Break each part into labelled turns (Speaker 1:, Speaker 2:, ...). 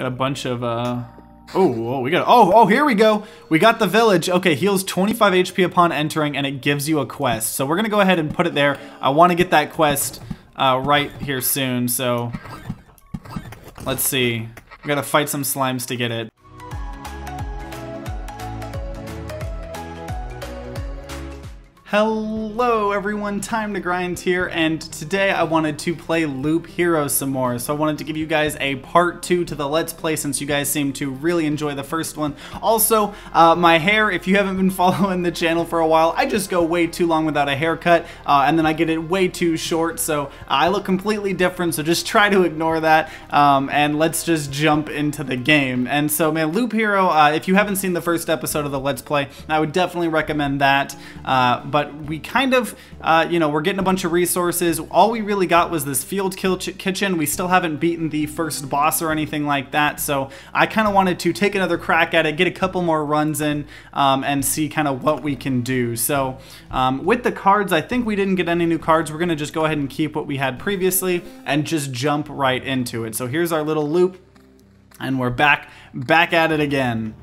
Speaker 1: Got a bunch of, uh... Oh, oh, we got, oh, oh, here we go. We got the village. Okay, heals 25 HP upon entering, and it gives you a quest. So we're gonna go ahead and put it there. I wanna get that quest uh, right here soon, so... Let's see. We gotta fight some slimes to get it. Hello everyone, Time to Grind here, and today I wanted to play Loop Hero some more. So I wanted to give you guys a part two to the Let's Play since you guys seem to really enjoy the first one. Also, uh, my hair, if you haven't been following the channel for a while, I just go way too long without a haircut, uh, and then I get it way too short, so I look completely different, so just try to ignore that, um, and let's just jump into the game. And so, man, Loop Hero, uh, if you haven't seen the first episode of the Let's Play, I would definitely recommend that, uh, but but we kind of, uh, you know, we're getting a bunch of resources. All we really got was this field kitchen. We still haven't beaten the first boss or anything like that, so I kind of wanted to take another crack at it, get a couple more runs in, um, and see kind of what we can do. So um, with the cards, I think we didn't get any new cards. We're going to just go ahead and keep what we had previously and just jump right into it. So here's our little loop, and we're back, back at it again.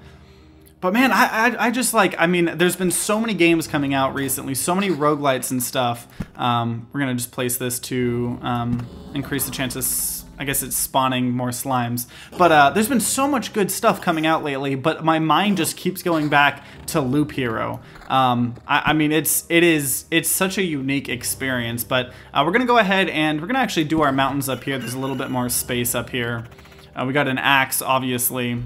Speaker 1: But man, I, I, I, just like, I mean, there's been so many games coming out recently, so many roguelites and stuff. Um, we're going to just place this to um, increase the chances, I guess it's spawning more slimes. But uh, there's been so much good stuff coming out lately, but my mind just keeps going back to Loop Hero. Um, I, I, mean, it's, it is, it's such a unique experience, but uh, we're going to go ahead and we're going to actually do our mountains up here. There's a little bit more space up here. Uh, we got an axe, obviously.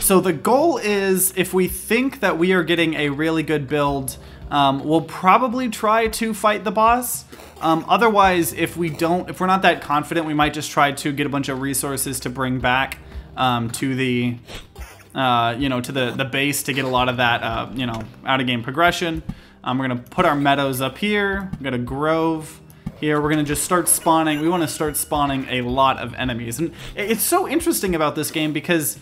Speaker 1: So the goal is if we think that we are getting a really good build, um, we'll probably try to fight the boss. Um, otherwise, if we don't, if we're not that confident, we might just try to get a bunch of resources to bring back um, to the, uh, you know, to the, the base to get a lot of that, uh, you know, out of game progression. Um, we're gonna put our meadows up here. We got a grove here. We're gonna just start spawning. We wanna start spawning a lot of enemies. And it's so interesting about this game because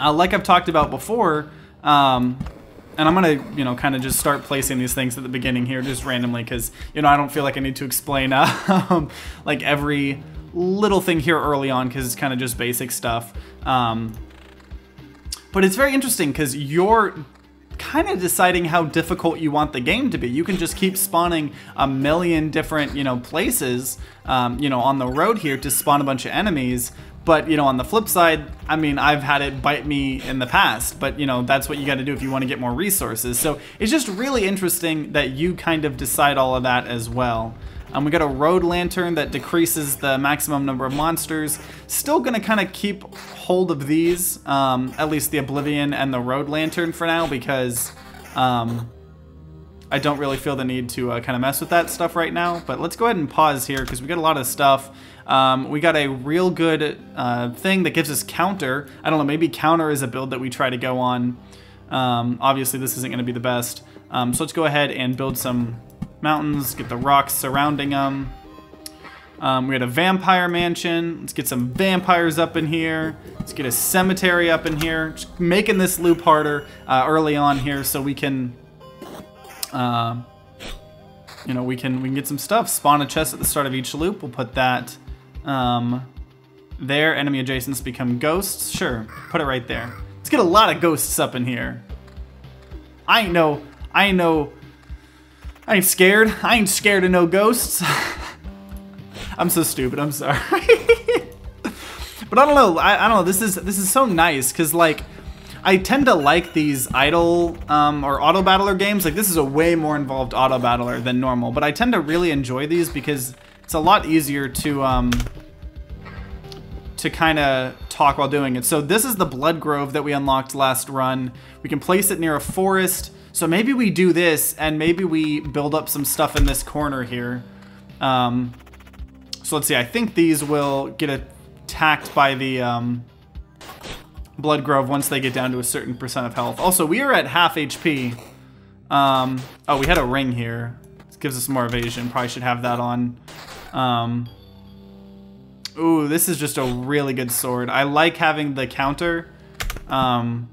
Speaker 1: uh, like I've talked about before, um, and I'm gonna, you know, kind of just start placing these things at the beginning here just randomly because, you know, I don't feel like I need to explain uh, like every little thing here early on because it's kind of just basic stuff. Um, but it's very interesting because you're kind of deciding how difficult you want the game to be. You can just keep spawning a million different, you know, places, um, you know, on the road here to spawn a bunch of enemies, but, you know, on the flip side, I mean, I've had it bite me in the past, but, you know, that's what you got to do if you want to get more resources. So it's just really interesting that you kind of decide all of that as well. Um, we got a road lantern that decreases the maximum number of monsters. Still gonna kind of keep hold of these, um, at least the Oblivion and the road lantern for now, because um, I don't really feel the need to uh, kind of mess with that stuff right now. But let's go ahead and pause here because we got a lot of stuff. Um, we got a real good uh, thing that gives us counter. I don't know, maybe counter is a build that we try to go on. Um, obviously, this isn't going to be the best. Um, so let's go ahead and build some mountains, get the rocks surrounding them. Um, we had a vampire mansion. Let's get some vampires up in here. Let's get a cemetery up in here. Just making this loop harder uh, early on here so we can, uh, you know, we can we can get some stuff. Spawn a chest at the start of each loop. We'll put that um, there, enemy adjacents become ghosts. Sure, put it right there. Let's get a lot of ghosts up in here. I ain't no, I ain't no, I ain't scared. I ain't scared of no ghosts. I'm so stupid, I'm sorry. but I don't know, I, I don't know, this is, this is so nice, because like, I tend to like these idle um, or auto battler games. Like this is a way more involved auto battler than normal, but I tend to really enjoy these because it's a lot easier to um, to kind of talk while doing it. So this is the Blood Grove that we unlocked last run. We can place it near a forest. So maybe we do this and maybe we build up some stuff in this corner here. Um, so let's see, I think these will get attacked by the um, Blood Grove once they get down to a certain percent of health. Also, we are at half HP. Um, oh, we had a ring here. This gives us more evasion. Probably should have that on. Um, ooh, this is just a really good sword. I like having the counter, um,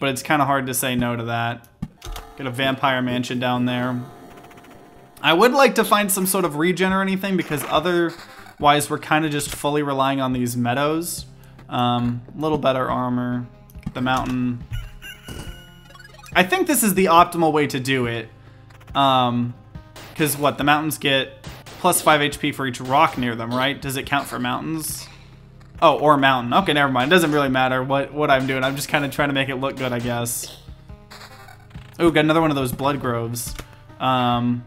Speaker 1: but it's kind of hard to say no to that. Get a vampire mansion down there. I would like to find some sort of regen or anything because otherwise we're kind of just fully relying on these meadows. A um, little better armor. The mountain. I think this is the optimal way to do it. Um, because what, the mountains get plus 5 HP for each rock near them, right? Does it count for mountains? Oh, or mountain. Okay, never mind. It doesn't really matter what, what I'm doing. I'm just kind of trying to make it look good, I guess. Oh, got another one of those blood groves. Um,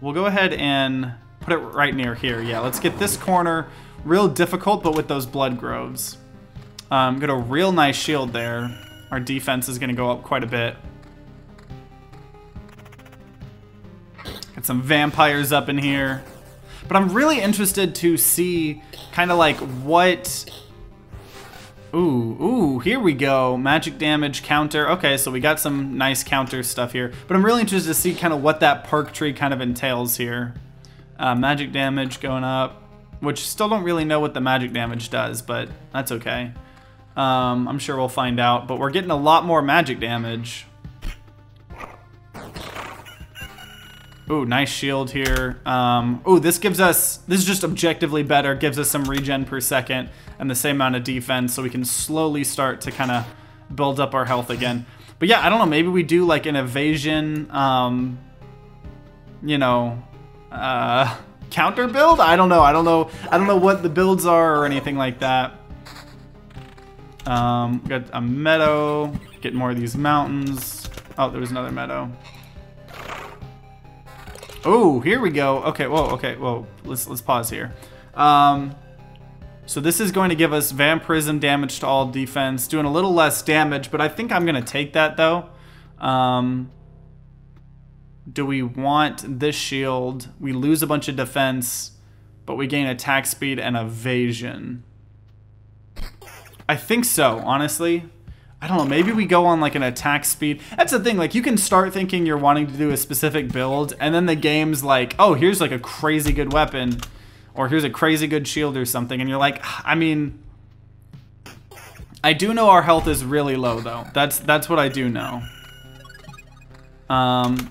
Speaker 1: we'll go ahead and put it right near here. Yeah, let's get this corner real difficult, but with those blood groves. Um, got a real nice shield there. Our defense is going to go up quite a bit. Got some vampires up in here. But I'm really interested to see kind of like what... Ooh, ooh, here we go. Magic damage counter. Okay, so we got some nice counter stuff here. But I'm really interested to see kind of what that perk tree kind of entails here. Uh, magic damage going up, which still don't really know what the magic damage does, but that's okay. Um, I'm sure we'll find out, but we're getting a lot more magic damage. Ooh, nice shield here. Um, ooh, this gives us, this is just objectively better, gives us some regen per second and the same amount of defense, so we can slowly start to kind of build up our health again. But yeah, I don't know, maybe we do like an evasion, um, you know, uh, counter build? I don't know, I don't know, I don't know what the builds are or anything like that. Um, got a meadow, get more of these mountains. Oh, there was another meadow. Oh, here we go. Okay, whoa, okay, whoa. Let's let's pause here. Um, so this is going to give us vampirism damage to all defense, doing a little less damage, but I think I'm going to take that though. Um, do we want this shield? We lose a bunch of defense, but we gain attack speed and evasion. I think so, honestly. I don't know, maybe we go on like an attack speed. That's the thing, like you can start thinking you're wanting to do a specific build, and then the game's like, oh, here's like a crazy good weapon, or here's a crazy good shield or something, and you're like, I mean, I do know our health is really low though. That's that's what I do know. Um,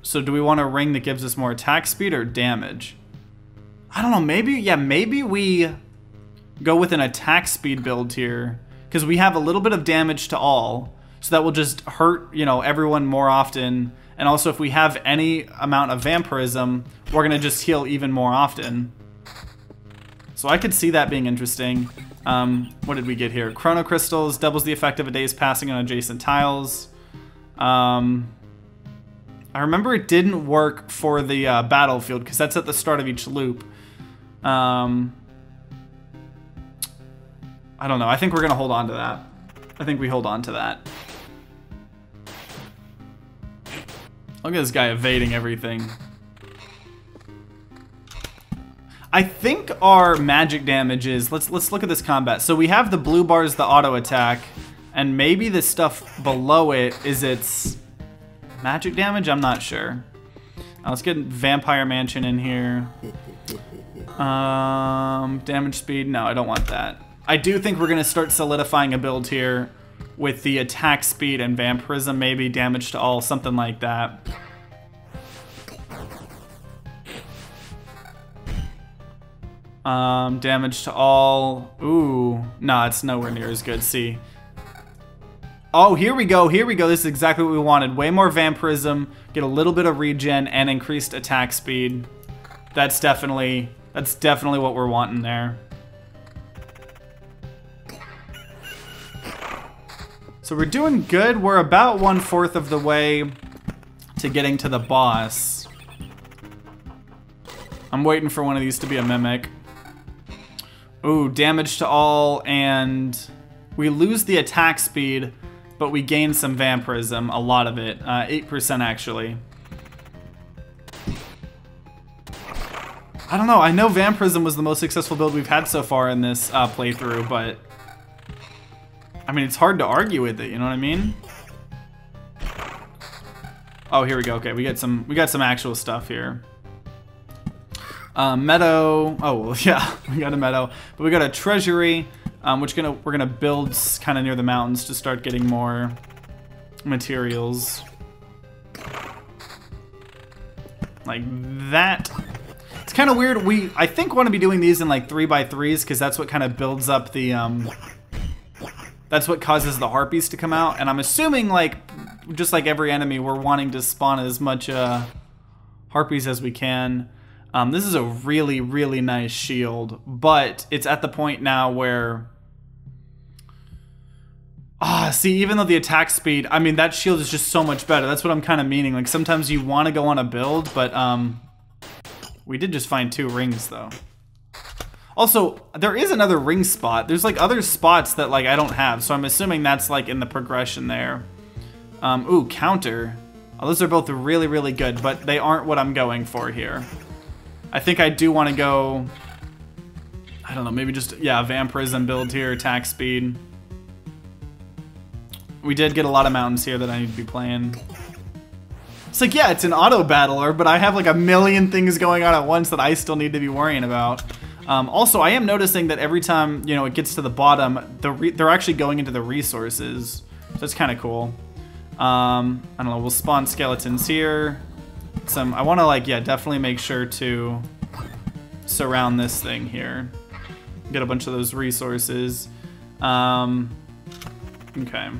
Speaker 1: so do we want a ring that gives us more attack speed or damage? I don't know, maybe, yeah, maybe we go with an attack speed build here because we have a little bit of damage to all, so that will just hurt, you know, everyone more often. And also, if we have any amount of vampirism, we're gonna just heal even more often. So I could see that being interesting. Um, what did we get here? Chrono Crystals doubles the effect of a day's passing on adjacent tiles. Um, I remember it didn't work for the uh, battlefield because that's at the start of each loop. Um, I don't know. I think we're going to hold on to that. I think we hold on to that. Look at this guy evading everything. I think our magic damage is, let's, let's look at this combat. So we have the blue bars, the auto attack, and maybe the stuff below it is its magic damage? I'm not sure. Uh, let's get Vampire Mansion in here. Um, damage speed, no, I don't want that. I do think we're going to start solidifying a build here with the attack speed and vampirism, maybe damage to all, something like that. Um, damage to all. Ooh, nah, it's nowhere near as good. See. Oh, here we go. Here we go. This is exactly what we wanted. Way more vampirism, get a little bit of regen, and increased attack speed. That's definitely, that's definitely what we're wanting there. So we're doing good. We're about one-fourth of the way to getting to the boss. I'm waiting for one of these to be a mimic. Ooh, damage to all, and we lose the attack speed, but we gain some vampirism, a lot of it, 8% uh, actually. I don't know, I know vampirism was the most successful build we've had so far in this uh, playthrough, but I mean, it's hard to argue with it, you know what I mean? Oh, here we go. Okay, we got some we got some actual stuff here. Um, meadow. Oh, well, yeah, we got a meadow. But we got a treasury, um, which gonna we're gonna build kind of near the mountains to start getting more materials. Like that. It's kind of weird. We, I think, want to be doing these in like 3 by 3s because that's what kind of builds up the, um, that's what causes the harpies to come out. And I'm assuming, like, just like every enemy, we're wanting to spawn as much uh, harpies as we can. Um, this is a really, really nice shield, but it's at the point now where... Ah, see, even though the attack speed, I mean, that shield is just so much better. That's what I'm kind of meaning. Like, sometimes you want to go on a build, but um, we did just find two rings, though. Also, there is another ring spot. There's, like, other spots that, like, I don't have, so I'm assuming that's, like, in the progression there. Um, ooh, counter. Oh, those are both really, really good, but they aren't what I'm going for here. I think I do want to go... I don't know, maybe just, yeah, Vampirism build here, attack speed. We did get a lot of mountains here that I need to be playing. It's like, yeah, it's an auto battler, but I have like a million things going on at once that I still need to be worrying about. Um, also, I am noticing that every time, you know, it gets to the bottom, the they're actually going into the resources. So that's kind of cool. Um, I don't know, we'll spawn skeletons here. Some, I want to like, yeah, definitely make sure to surround this thing here. Get a bunch of those resources. Um, okay.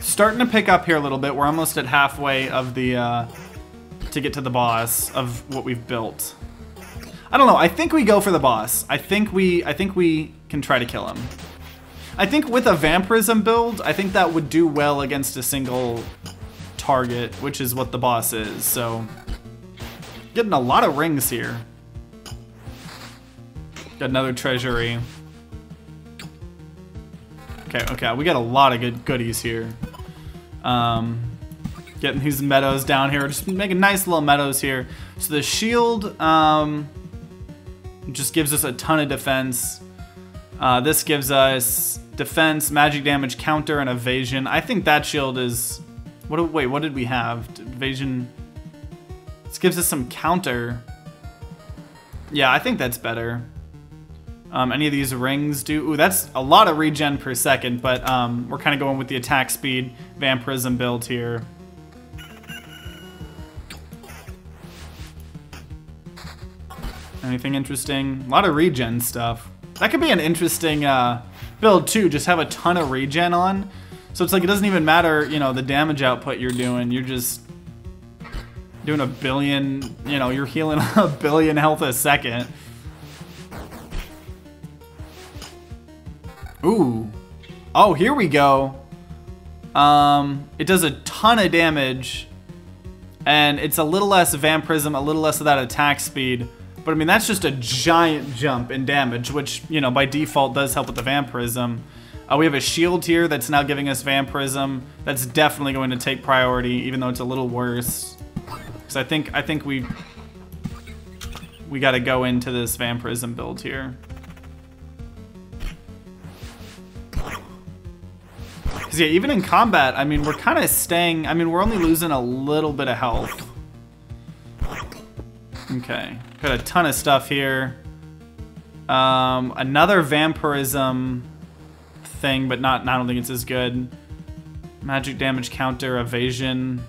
Speaker 1: Starting to pick up here a little bit. We're almost at halfway of the, uh, to get to the boss of what we've built. I don't know. I think we go for the boss. I think we, I think we can try to kill him. I think with a Vampirism build, I think that would do well against a single target, which is what the boss is, so... Getting a lot of rings here. Got another treasury. Okay, okay, we got a lot of good goodies here. Um, getting these meadows down here, just making nice little meadows here. So the shield um, just gives us a ton of defense. Uh, this gives us defense, magic damage, counter, and evasion. I think that shield is... What? Wait, what did we have? Evasion... This gives us some counter. Yeah, I think that's better. Um, any of these rings do... Ooh, that's a lot of regen per second, but um, we're kind of going with the attack speed vampirism build here. Anything interesting? A lot of regen stuff. That could be an interesting uh, build too, just have a ton of regen on. So it's like it doesn't even matter, you know, the damage output you're doing. You're just doing a billion, you know, you're healing a billion health a second. Ooh. Oh, here we go. Um, it does a ton of damage. And it's a little less vampirism, a little less of that attack speed. But I mean, that's just a giant jump in damage, which, you know, by default does help with the Vampirism. Uh, we have a shield here that's now giving us Vampirism. That's definitely going to take priority, even though it's a little worse. Because I think, I think we... We gotta go into this Vampirism build here. Because yeah, even in combat, I mean, we're kind of staying... I mean, we're only losing a little bit of health. Okay. Got a ton of stuff here. Um, another vampirism thing, but not. I don't think it's as good. Magic damage counter, evasion.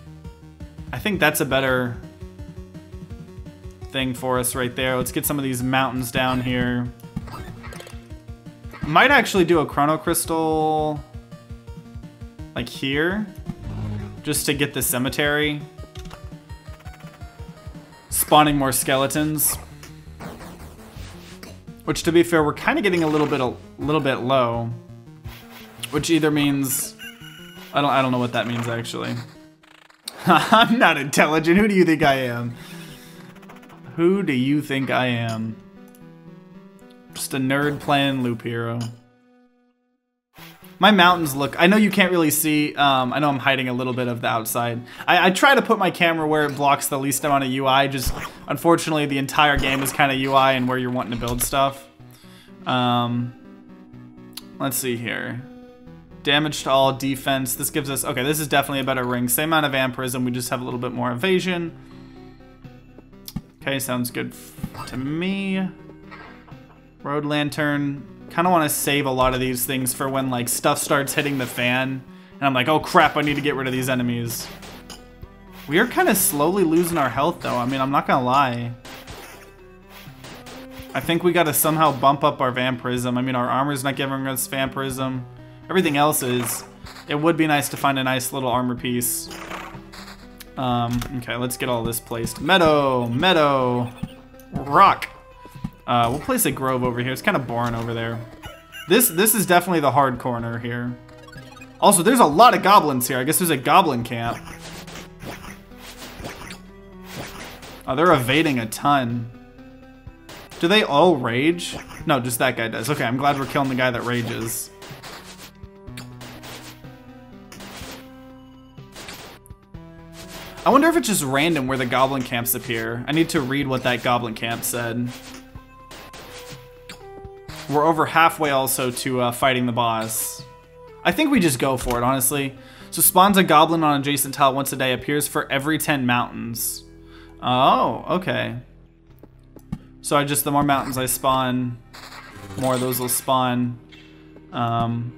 Speaker 1: I think that's a better thing for us right there. Let's get some of these mountains down here. Might actually do a chrono crystal like here, just to get the cemetery spawning more skeletons. Which, to be fair, we're kind of getting a little bit a little bit low. Which either means... I don't, I don't know what that means, actually. I'm not intelligent. Who do you think I am? Who do you think I am? Just a nerd playing Loop Hero. My mountains look, I know you can't really see, um, I know I'm hiding a little bit of the outside. I, I, try to put my camera where it blocks the least amount of UI, just unfortunately the entire game is kind of UI and where you're wanting to build stuff. Um, let's see here. Damage to all, defense, this gives us, okay, this is definitely a better ring. Same amount of vampirism, we just have a little bit more evasion. Okay, sounds good to me. Road Lantern, kind of want to save a lot of these things for when like stuff starts hitting the fan and I'm like, oh crap, I need to get rid of these enemies. We are kind of slowly losing our health though. I mean, I'm not gonna lie. I think we gotta somehow bump up our vampirism. I mean, our armor's not giving us vampirism. Everything else is. It would be nice to find a nice little armor piece. Um, okay, let's get all this placed. Meadow, meadow, rock. Uh, we'll place a grove over here. It's kind of boring over there. This this is definitely the hard corner here. Also, there's a lot of goblins here. I guess there's a goblin camp. Oh, they're evading a ton. Do they all rage? No, just that guy does. Okay, I'm glad we're killing the guy that rages. I wonder if it's just random where the goblin camps appear. I need to read what that goblin camp said. We're over halfway also to uh, fighting the boss. I think we just go for it, honestly. So spawns a goblin on adjacent tile once a day, appears for every 10 mountains. Oh, okay. So I just, the more mountains I spawn, more of those will spawn. Um,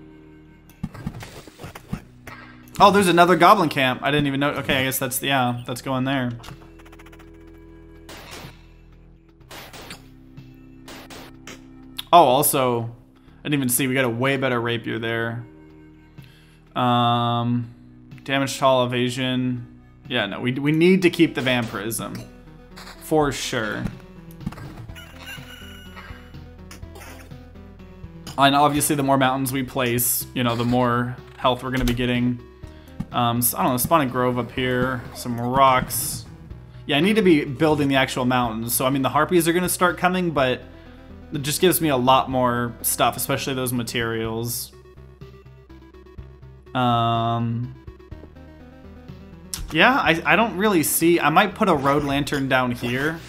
Speaker 1: oh, there's another goblin camp. I didn't even know. Okay, I guess that's, yeah, that's going there. Oh, also, I didn't even see, we got a way better rapier there. Um, damage to all evasion. Yeah, no, we, we need to keep the vampirism. For sure. And obviously the more mountains we place, you know, the more health we're going to be getting. Um, so, I don't know, spawn a grove up here, some rocks. Yeah, I need to be building the actual mountains. So, I mean, the harpies are going to start coming, but it just gives me a lot more stuff, especially those materials. Um, yeah, I, I don't really see... I might put a road lantern down here.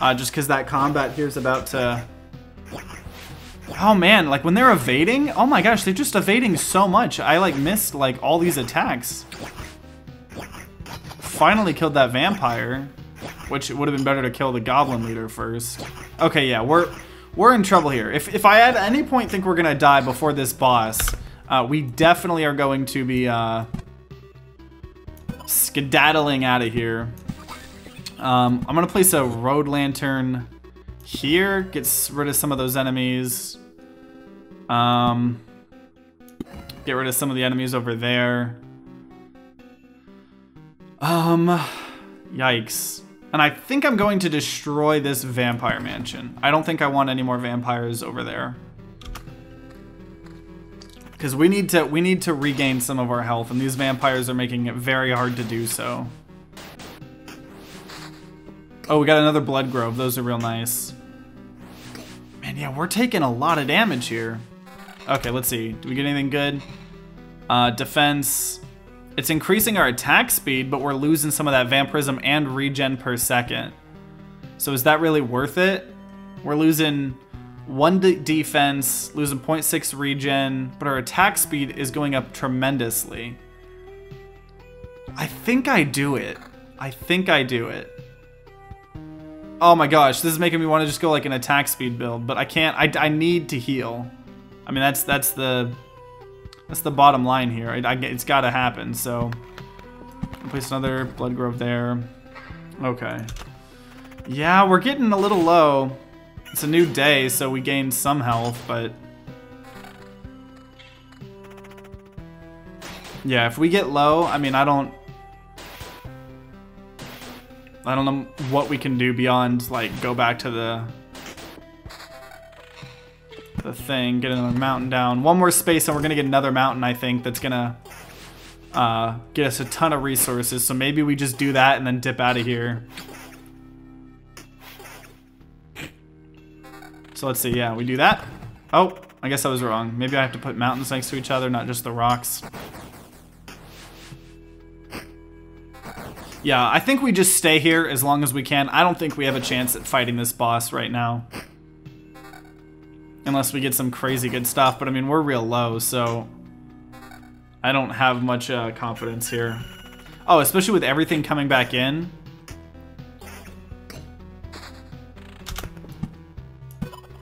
Speaker 1: Uh, just because that combat here is about to... Oh man, like when they're evading, oh my gosh, they're just evading so much. I like missed like all these attacks. Finally killed that vampire, which it would have been better to kill the goblin leader first. Okay, yeah, we're we're in trouble here. If, if I at any point think we're gonna die before this boss, uh, we definitely are going to be uh, skedaddling out of here. Um, I'm gonna place a road lantern here, gets rid of some of those enemies. Um, get rid of some of the enemies over there. Um, yikes. And I think I'm going to destroy this vampire mansion. I don't think I want any more vampires over there. Because we need to we need to regain some of our health, and these vampires are making it very hard to do so. Oh, we got another blood grove. Those are real nice. Man, yeah, we're taking a lot of damage here. Okay, let's see. Do we get anything good? Uh, defense. It's increasing our attack speed, but we're losing some of that vampirism and regen per second. So is that really worth it? We're losing one defense, losing 0.6 regen, but our attack speed is going up tremendously. I think I do it. I think I do it. Oh my gosh, this is making me want to just go like an attack speed build, but I can't. I, I need to heal. I mean, that's that's the that's the bottom line here. I, I, it's got to happen. So, I'll place another blood grove there. Okay. Yeah, we're getting a little low. It's a new day, so we gained some health, but... Yeah, if we get low, I mean, I don't... I don't know what we can do beyond, like, go back to the... The thing, get another mountain down. One more space and we're gonna get another mountain, I think, that's gonna... Uh, get us a ton of resources, so maybe we just do that and then dip out of here. So let's see, yeah, we do that. Oh, I guess I was wrong. Maybe I have to put mountains next to each other, not just the rocks. Yeah, I think we just stay here as long as we can. I don't think we have a chance at fighting this boss right now. Unless we get some crazy good stuff, but I mean, we're real low, so... I don't have much uh, confidence here. Oh, especially with everything coming back in.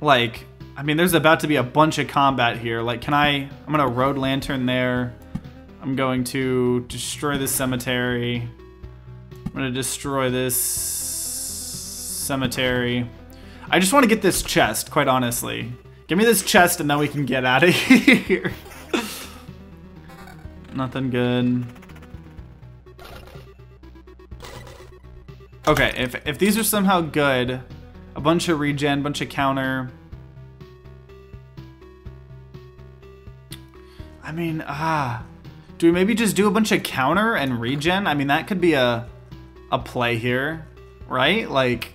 Speaker 1: Like, I mean, there's about to be a bunch of combat here. Like, can I... I'm gonna road lantern there. I'm going to destroy this cemetery. I'm gonna destroy this cemetery. I just want to get this chest, quite honestly. Give me this chest and then we can get out of here. Nothing good. Okay, if, if these are somehow good, a bunch of regen, bunch of counter. I mean, ah. Do we maybe just do a bunch of counter and regen? I mean, that could be a, a play here, right? Like,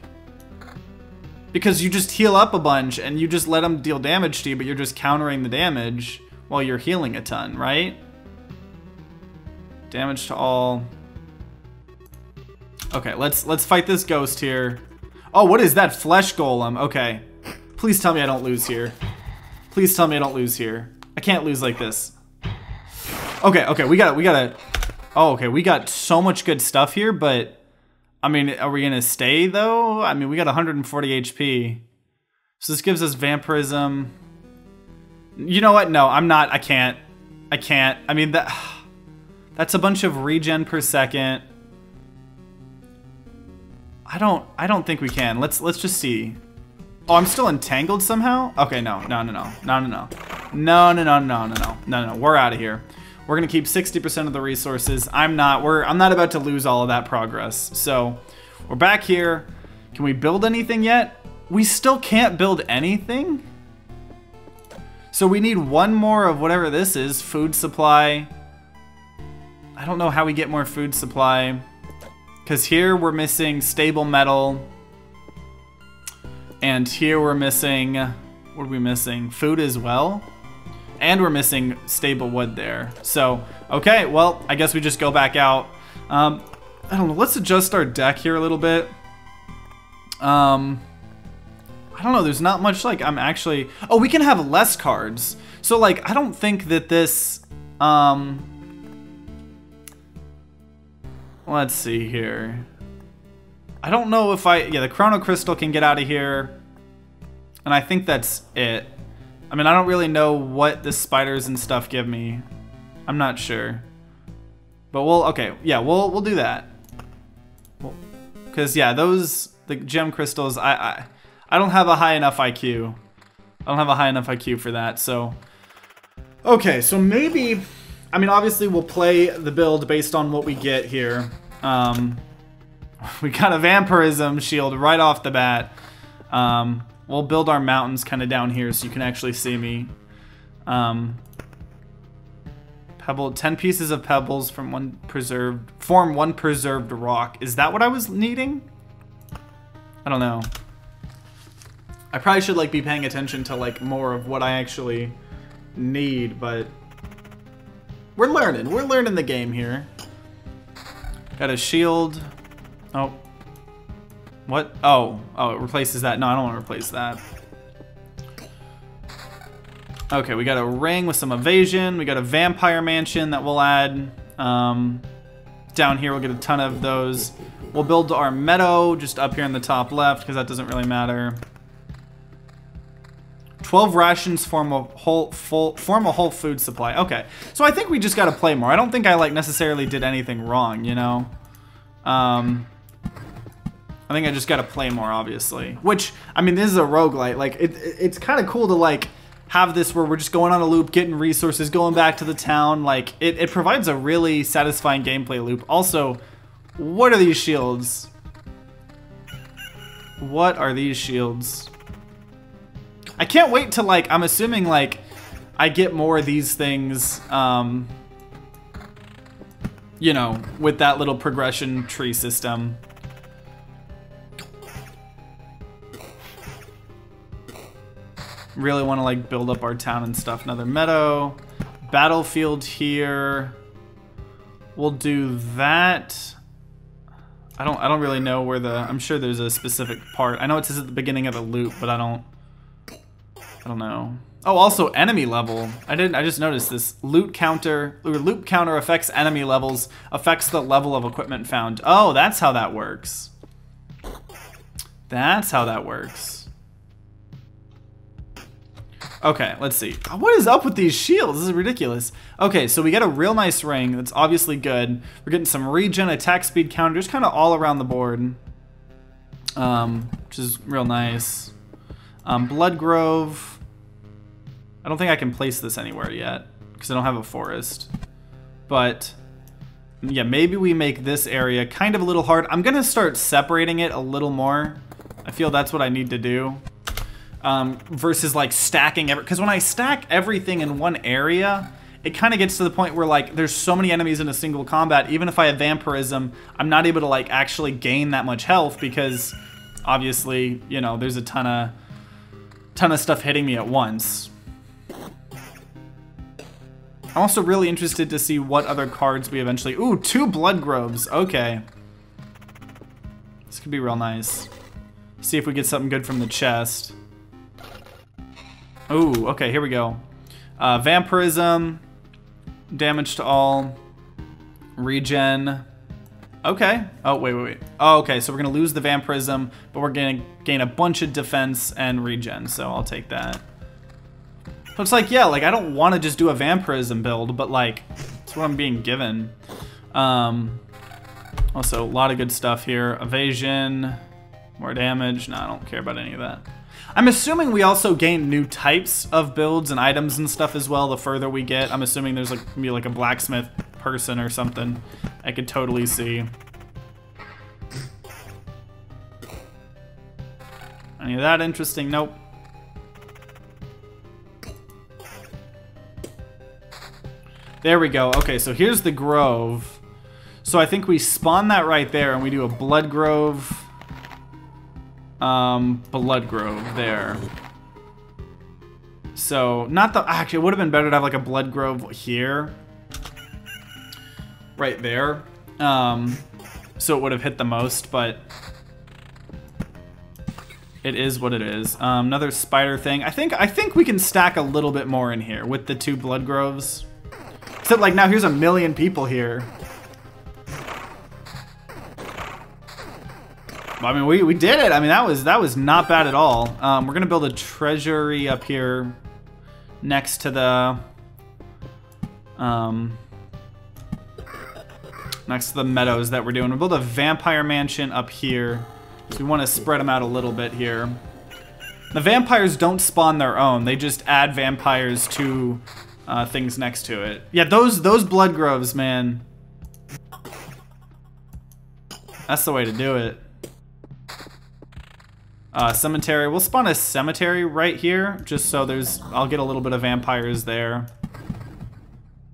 Speaker 1: because you just heal up a bunch and you just let them deal damage to you, but you're just countering the damage while you're healing a ton, right? Damage to all. Okay, let's let's fight this ghost here. Oh, what is that flesh golem? Okay. Please tell me I don't lose here. Please tell me I don't lose here. I can't lose like this. Okay, okay, we got it. We got it. Oh, okay, we got so much good stuff here, but I mean, are we gonna stay though? I mean, we got 140 HP. So this gives us vampirism. You know what? No, I'm not. I can't. I can't. I mean, that that's a bunch of regen per second. I don't I don't think we can. Let's let's just see. Oh, I'm still entangled somehow? Okay, no, no, no, no, no, no, no. No, no, no, no, no, no, no, no, we're out of here. We're gonna keep 60% of the resources. I'm not, we're, I'm not about to lose all of that progress. So, we're back here. Can we build anything yet? We still can't build anything? So we need one more of whatever this is, food supply. I don't know how we get more food supply. Because here we're missing stable metal. And here we're missing, what are we missing? Food as well? And we're missing stable wood there. So, okay, well, I guess we just go back out. Um, I don't know, let's adjust our deck here a little bit. Um, I don't know, there's not much, like, I'm actually... Oh, we can have less cards. So, like, I don't think that this, um... Let's see here. I don't know if I... Yeah, the Chrono Crystal can get out of here. And I think that's it. I mean, I don't really know what the spiders and stuff give me. I'm not sure. But we'll... Okay, yeah, we'll, we'll do that. Because, yeah, those... The gem crystals, I, I... I don't have a high enough IQ. I don't have a high enough IQ for that, so... Okay, so maybe I mean, obviously we'll play the build based on what we get here. Um, we got a vampirism shield right off the bat. Um, we'll build our mountains kind of down here so you can actually see me. Um, pebble, 10 pieces of pebbles from one preserved, form one preserved rock. Is that what I was needing? I don't know. I probably should like be paying attention to like more of what I actually need, but we're learning. We're learning the game here. Got a shield. Oh. What? Oh. Oh, it replaces that. No, I don't want to replace that. Okay, we got a ring with some evasion. We got a vampire mansion that we'll add. Um, down here, we'll get a ton of those. We'll build our meadow just up here in the top left because that doesn't really matter. 12 rations form a whole full form a whole food supply. Okay. So I think we just got to play more. I don't think I like necessarily did anything wrong, you know. Um I think I just got to play more obviously. Which I mean, this is a roguelite. Like it, it it's kind of cool to like have this where we're just going on a loop, getting resources, going back to the town. Like it, it provides a really satisfying gameplay loop. Also, what are these shields? What are these shields? I can't wait to like, I'm assuming like I get more of these things, um, you know, with that little progression tree system. Really want to like build up our town and stuff. Another meadow. Battlefield here. We'll do that. I don't I don't really know where the I'm sure there's a specific part. I know it says at the beginning of the loop, but I don't I don't know. Oh, also enemy level. I didn't. I just noticed this loot counter. Loot counter affects enemy levels. Affects the level of equipment found. Oh, that's how that works. That's how that works. Okay, let's see. What is up with these shields? This is ridiculous. Okay, so we get a real nice ring. That's obviously good. We're getting some regen, attack speed counters, kind of all around the board. Um, which is real nice. Um, Blood Grove. I don't think I can place this anywhere yet because I don't have a forest. But yeah, maybe we make this area kind of a little hard. I'm gonna start separating it a little more. I feel that's what I need to do. Um, versus like stacking because when I stack everything in one area, it kind of gets to the point where like there's so many enemies in a single combat, even if I have vampirism, I'm not able to like actually gain that much health because obviously, you know, there's a ton of ton of stuff hitting me at once. I'm also really interested to see what other cards we eventually... Ooh, two Blood Groves. Okay. This could be real nice. See if we get something good from the chest. Ooh, okay, here we go. Uh, Vampirism. Damage to all. Regen. Okay. Oh, wait, wait, wait. Oh, okay, so we're going to lose the Vampirism, but we're going to gain a bunch of defense and regen, so I'll take that. So it's like, yeah, like I don't want to just do a vampirism build, but like, it's what I'm being given. Um, also, a lot of good stuff here. Evasion, more damage. No, I don't care about any of that. I'm assuming we also gain new types of builds and items and stuff as well the further we get. I'm assuming there's like be like a blacksmith person or something. I could totally see. Any of that interesting? Nope. There we go. Okay, so here's the grove. So I think we spawn that right there and we do a blood grove. Um, blood grove there. So, not the, actually, it would have been better to have like a blood grove here. Right there. Um, so it would have hit the most, but it is what it is. Um, another spider thing. I think I think we can stack a little bit more in here with the two blood groves. Except like now here's a million people here. I mean, we, we did it. I mean, that was that was not bad at all. Um, we're gonna build a treasury up here next to the um, next to the meadows that we're doing. We'll build a vampire mansion up here. So we want to spread them out a little bit here. The vampires don't spawn their own. They just add vampires to uh, things next to it. Yeah, those those blood groves, man. That's the way to do it. Uh, cemetery. We'll spawn a cemetery right here, just so there's. I'll get a little bit of vampires there.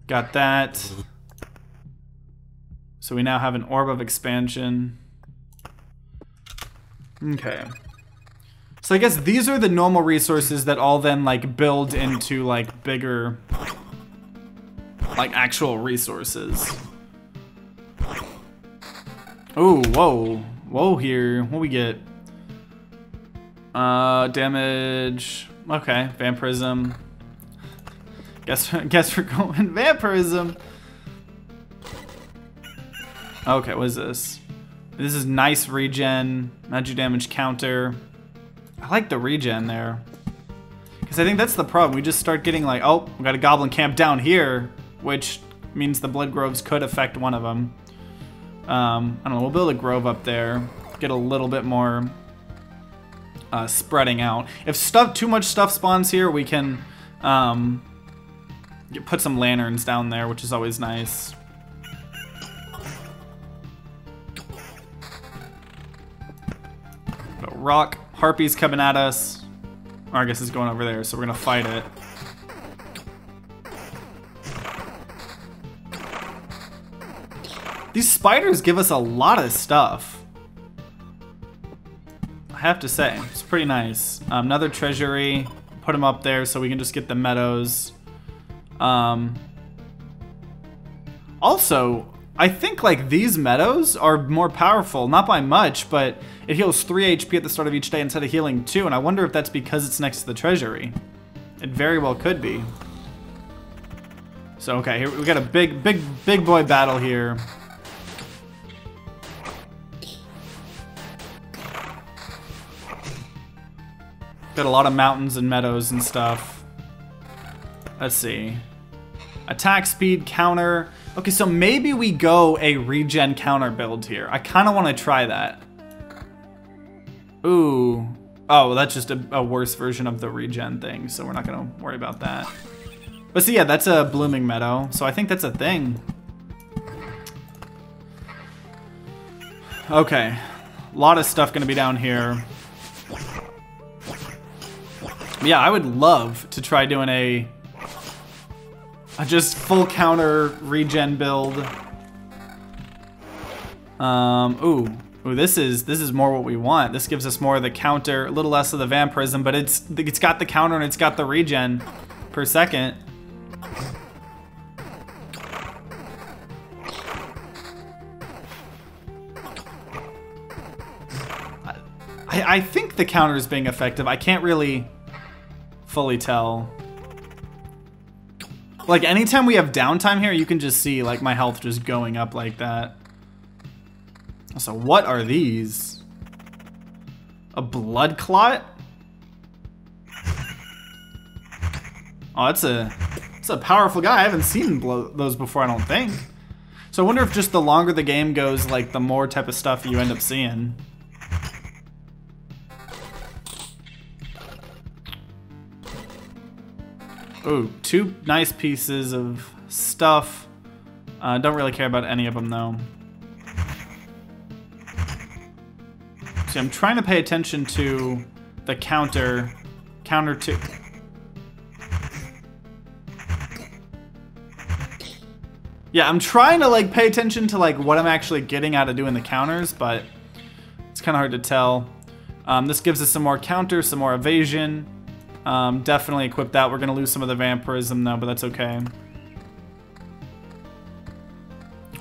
Speaker 1: Got that. So we now have an orb of expansion. Okay. So I guess these are the normal resources that all then like build into like bigger like actual resources. Oh, whoa. Whoa here. What we get? Uh damage. Okay, vampirism. Guess guess we're going vampirism. Okay, what is this? This is nice regen, magic damage counter. I like the regen there. Because I think that's the problem. We just start getting like, oh, we got a goblin camp down here, which means the blood groves could affect one of them. Um, I don't know, we'll build a grove up there, get a little bit more uh, spreading out. If stuff, too much stuff spawns here, we can um, put some lanterns down there, which is always nice. rock Harpy's coming at us. Argus is going over there, so we're gonna fight it. These spiders give us a lot of stuff. Have to say, it's pretty nice. Um, another treasury, put them up there so we can just get the meadows. Um, also, I think like these meadows are more powerful, not by much, but it heals 3 HP at the start of each day instead of healing 2, and I wonder if that's because it's next to the treasury. It very well could be. So okay, here we got a big, big, big boy battle here. Got a lot of mountains and meadows and stuff. Let's see. Attack speed counter. Okay, so maybe we go a regen counter build here. I kind of want to try that. Ooh. Oh, that's just a, a worse version of the regen thing, so we're not gonna worry about that. But see, yeah, that's a blooming meadow, so I think that's a thing. Okay, a lot of stuff gonna be down here. Yeah, I would love to try doing a, a just full counter regen build. Um, ooh, ooh, this is this is more what we want. This gives us more of the counter, a little less of the vampirism, but it's it's got the counter and it's got the regen per second. I, I think the counter is being effective. I can't really fully tell. Like, anytime we have downtime here, you can just see, like, my health just going up like that. So what are these? A blood clot? Oh, that's a, that's a powerful guy. I haven't seen those before, I don't think. So I wonder if just the longer the game goes, like, the more type of stuff you end up seeing. Ooh, two nice pieces of stuff. Uh, don't really care about any of them though. See, I'm trying to pay attention to the counter, counter two. Yeah, I'm trying to like pay attention to like what I'm actually getting out of doing the counters, but it's kind of hard to tell. Um, this gives us some more counter, some more evasion. Um, definitely equip that. We're going to lose some of the vampirism though, but that's okay.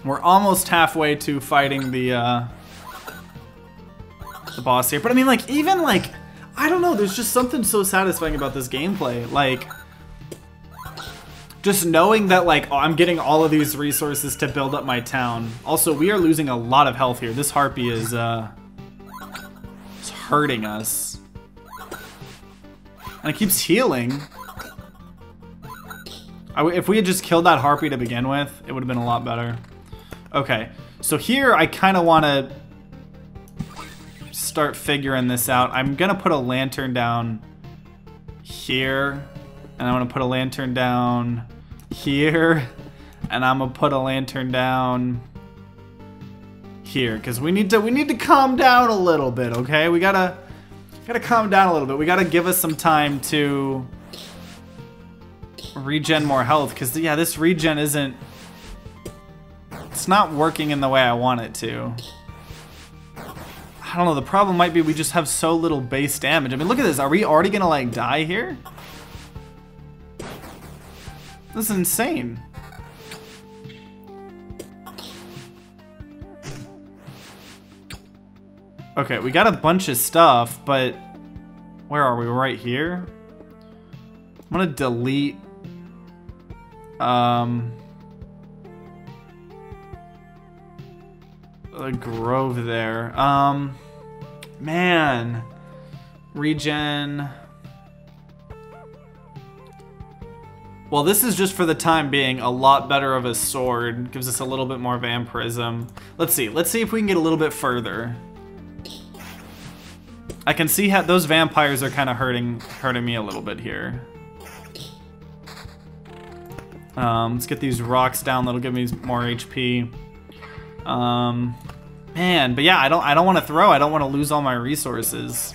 Speaker 1: We're almost halfway to fighting the, uh, the boss here. But I mean, like, even, like, I don't know, there's just something so satisfying about this gameplay. Like, just knowing that, like, oh, I'm getting all of these resources to build up my town. Also, we are losing a lot of health here. This Harpy is, uh, is hurting us. And it keeps healing. If we had just killed that Harpy to begin with, it would have been a lot better. Okay, so here I kind of want to start figuring this out. I'm going to put a lantern down here. And I'm going to put a lantern down here. And I'm going to put a lantern down here. Because we need to we need to calm down a little bit, okay? We got to Gotta calm down a little bit. We gotta give us some time to regen more health, because, yeah, this regen isn't... It's not working in the way I want it to. I don't know, the problem might be we just have so little base damage. I mean, look at this. Are we already gonna, like, die here? This is insane. Okay, we got a bunch of stuff, but where are we? Right here? I'm gonna delete um the grove there. Um man. Regen. Well, this is just for the time being a lot better of a sword. Gives us a little bit more vampirism. Let's see. Let's see if we can get a little bit further. I can see how those vampires are kind of hurting hurting me a little bit here. Um, let's get these rocks down. That'll give me more HP. Um, man, but yeah, I don't I don't want to throw. I don't want to lose all my resources.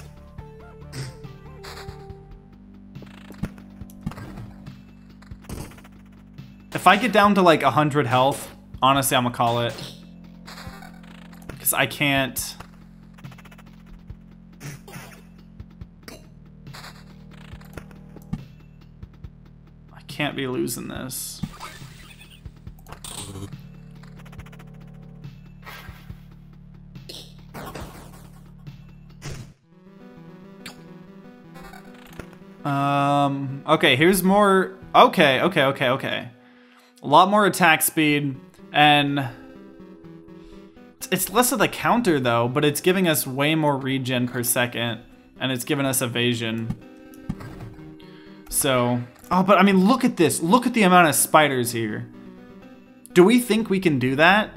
Speaker 1: If I get down to like 100 health, honestly, I'm gonna call it. Because I can't... can't be losing this. Um, okay, here's more... Okay, okay, okay, okay. A lot more attack speed, and... It's less of the counter, though, but it's giving us way more regen per second, and it's giving us evasion. So, Oh, but I mean, look at this. Look at the amount of spiders here. Do we think we can do that?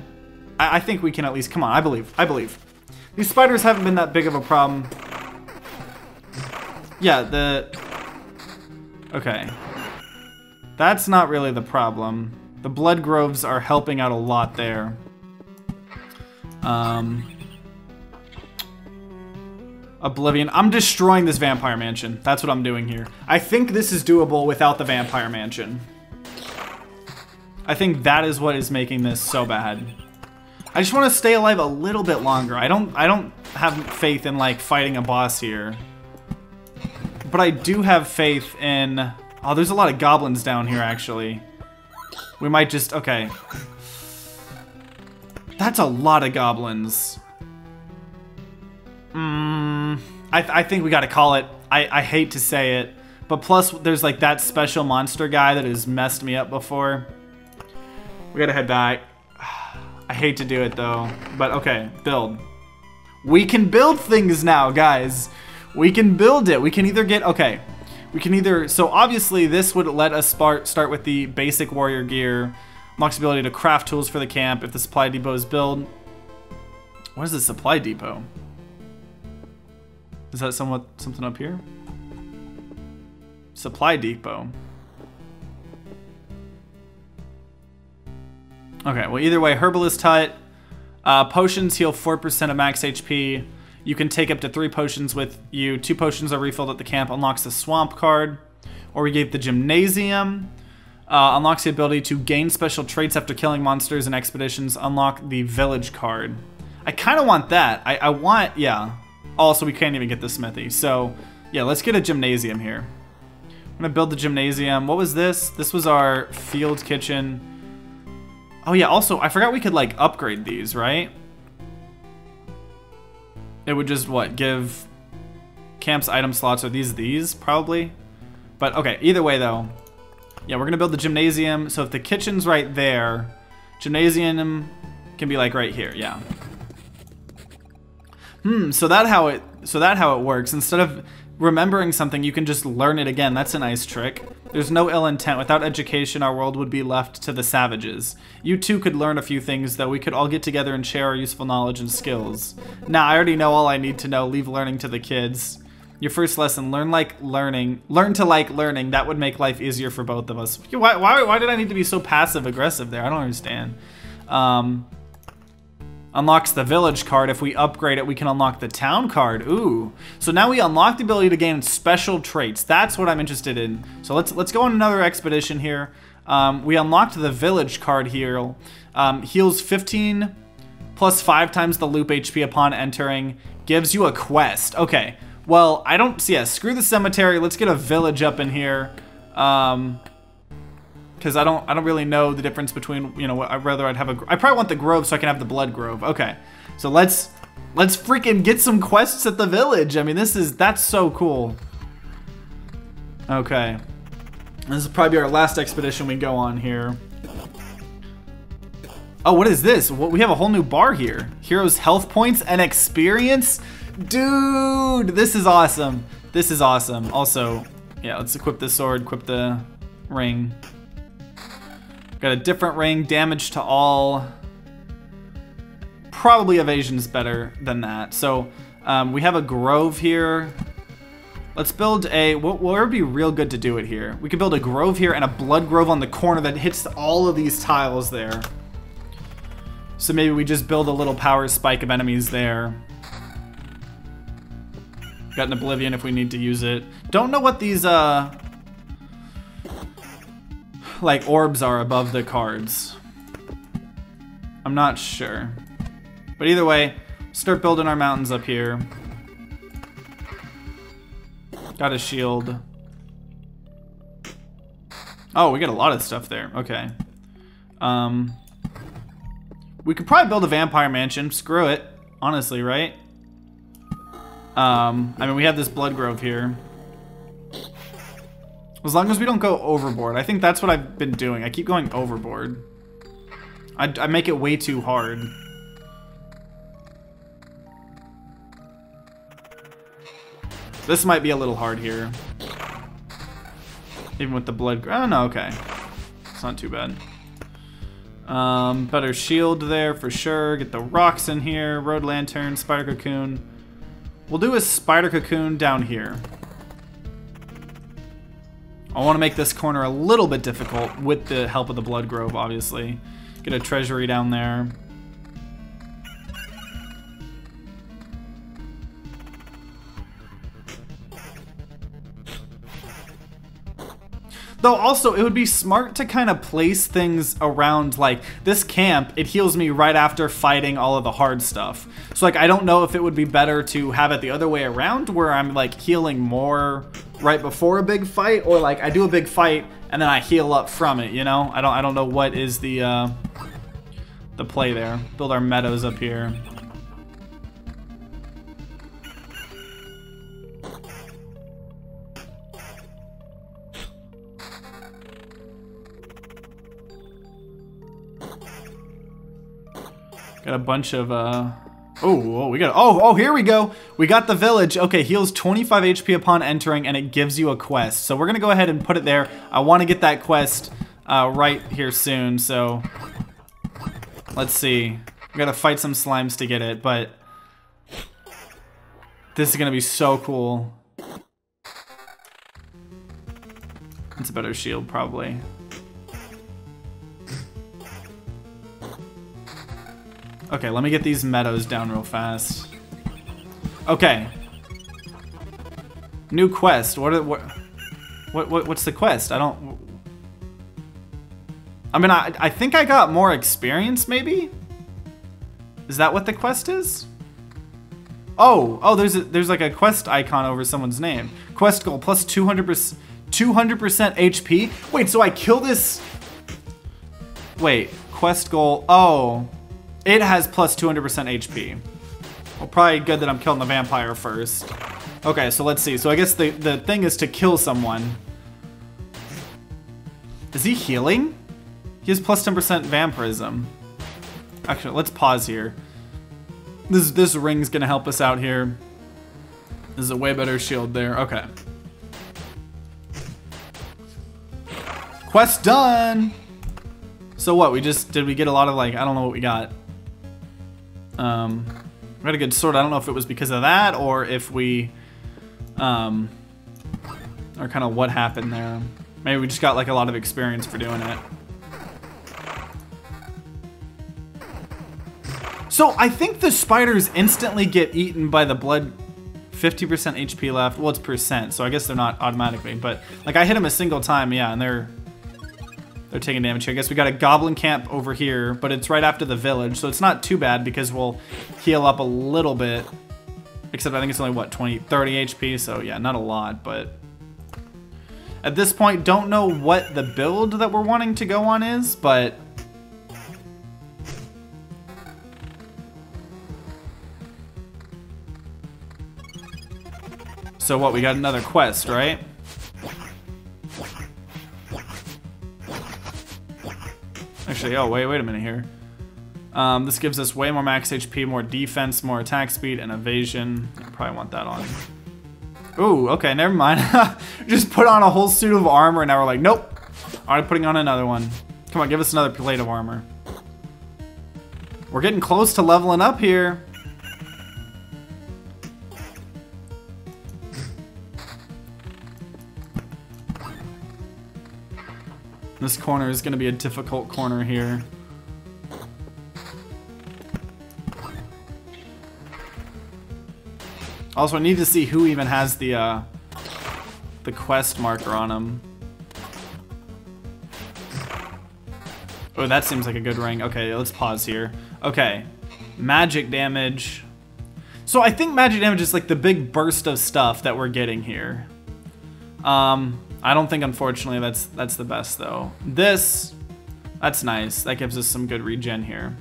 Speaker 1: I, I think we can at least. Come on, I believe. I believe. These spiders haven't been that big of a problem. Yeah, the... Okay. That's not really the problem. The blood groves are helping out a lot there. Um... Oblivion. I'm destroying this vampire mansion. That's what I'm doing here. I think this is doable without the vampire mansion. I think that is what is making this so bad. I just want to stay alive a little bit longer. I don't I don't have faith in like fighting a boss here. But I do have faith in Oh, there's a lot of goblins down here actually. We might just okay. That's a lot of goblins. Mmm. I, th I think we gotta call it. I, I hate to say it. But plus, there's like that special monster guy that has messed me up before. We gotta head back. I hate to do it though. But okay, build. We can build things now, guys. We can build it. We can either get, okay. We can either, so obviously this would let us start, start with the basic warrior gear. Unlocks ability to craft tools for the camp if the supply depot is built. What is the supply depot? Is that somewhat something up here? Supply depot. Okay, well either way, Herbalist Hut. Uh, potions heal 4% of max HP. You can take up to three potions with you. Two potions are refilled at the camp. Unlocks the Swamp card. Or we gave the Gymnasium. Uh, unlocks the ability to gain special traits after killing monsters and expeditions. Unlock the Village card. I kind of want that. I, I want, yeah. Also, we can't even get the smithy. So, yeah, let's get a gymnasium here. I'm gonna build the gymnasium. What was this? This was our field kitchen. Oh yeah, also, I forgot we could, like, upgrade these, right? It would just, what, give camp's item slots, are these these, probably? But, okay, either way, though. Yeah, we're gonna build the gymnasium, so if the kitchen's right there, gymnasium can be, like, right here, yeah. Hmm, so that how it so that how it works. Instead of remembering something, you can just learn it again. That's a nice trick. There's no ill intent. Without education, our world would be left to the savages. You too could learn a few things, though. We could all get together and share our useful knowledge and skills. Now, I already know all I need to know. Leave learning to the kids. Your first lesson, learn like learning. Learn to like learning. That would make life easier for both of us. Why, why, why did I need to be so passive-aggressive there? I don't understand. Um, unlocks the village card. If we upgrade it, we can unlock the town card. Ooh. So now we unlock the ability to gain special traits. That's what I'm interested in. So let's let's go on another expedition here. Um, we unlocked the village card here. Um, heals 15 plus 5 times the loop HP upon entering. Gives you a quest. Okay. Well, I don't see. Yeah, screw the cemetery. Let's get a village up in here. Um, because I don't I don't really know the difference between you know I'd rather I'd have a I probably want the grove so I can have the blood grove. Okay, so let's let's freaking get some quests at the village. I mean this is that's so cool. Okay, this is probably our last expedition we go on here. Oh, what is this? We have a whole new bar here. Heroes health points and experience? Dude, this is awesome. This is awesome. Also, yeah, let's equip the sword, equip the ring. Got a different ring, damage to all. Probably evasion's better than that. So um, we have a grove here. Let's build a, what, would be real good to do it here? We could build a grove here and a blood grove on the corner that hits all of these tiles there. So maybe we just build a little power spike of enemies there. Got an Oblivion if we need to use it. Don't know what these, uh, like orbs are above the cards. I'm not sure. But either way, start building our mountains up here. Got a shield. Oh, we got a lot of stuff there. Okay. Um, we could probably build a vampire mansion. Screw it. Honestly, right? Um, I mean, we have this blood grove here. As long as we don't go overboard. I think that's what I've been doing. I keep going overboard. I, I make it way too hard. This might be a little hard here. Even with the blood... Oh, no, okay. It's not too bad. Um, better shield there for sure. Get the rocks in here. Road lantern, spider cocoon. We'll do a spider cocoon down here. I want to make this corner a little bit difficult with the help of the Blood Grove, obviously. Get a treasury down there. Though also, it would be smart to kind of place things around, like, this camp, it heals me right after fighting all of the hard stuff. So, like, I don't know if it would be better to have it the other way around, where I'm, like, healing more right before a big fight, or, like, I do a big fight, and then I heal up from it, you know? I don't, I don't know what is the, uh, the play there. Build our meadows up here. Got a bunch of, uh... Oh, oh, we got, oh, oh, here we go. We got the village. Okay, heals 25 HP upon entering, and it gives you a quest. So we're gonna go ahead and put it there. I wanna get that quest uh, right here soon, so... Let's see. We gotta fight some slimes to get it, but... This is gonna be so cool. It's a better shield, probably. Okay, let me get these meadows down real fast. Okay. New quest. What, are, what, what, what, what's the quest? I don't... I mean, I, I think I got more experience, maybe? Is that what the quest is? Oh, oh, there's a, there's like a quest icon over someone's name. Quest goal plus 200%, 200% HP. Wait, so I kill this... Wait, quest goal, oh. It has plus 200% HP. Well, probably good that I'm killing the vampire first. Okay, so let's see. So I guess the, the thing is to kill someone. Is he healing? He has plus 10% vampirism. Actually, let's pause here. This, this ring's gonna help us out here. This is a way better shield there. Okay. Quest done! So what, we just, did we get a lot of like, I don't know what we got. Um, we got a good sword. I don't know if it was because of that or if we, um, or kind of what happened there. Maybe we just got like a lot of experience for doing it. So I think the spiders instantly get eaten by the blood 50% HP left. Well, it's percent, so I guess they're not automatically. But like I hit them a single time, yeah, and they're they're taking damage here. I guess we got a goblin camp over here, but it's right after the village, so it's not too bad because we'll heal up a little bit. Except I think it's only, what, 20, 30 HP, so yeah, not a lot, but... At this point, don't know what the build that we're wanting to go on is, but... So what, we got another quest, right? Actually, oh, wait, wait a minute here. Um, this gives us way more max HP, more defense, more attack speed, and evasion. I probably want that on. Ooh, okay, never mind. Just put on a whole suit of armor, and now we're like, nope. Alright, putting on another one. Come on, give us another plate of armor. We're getting close to leveling up here. This corner is going to be a difficult corner here. Also, I need to see who even has the, uh, the quest marker on him. Oh, that seems like a good ring. Okay, let's pause here. Okay, magic damage. So I think magic damage is like the big burst of stuff that we're getting here. Um, I don't think, unfortunately, that's that's the best, though. This, that's nice. That gives us some good regen here.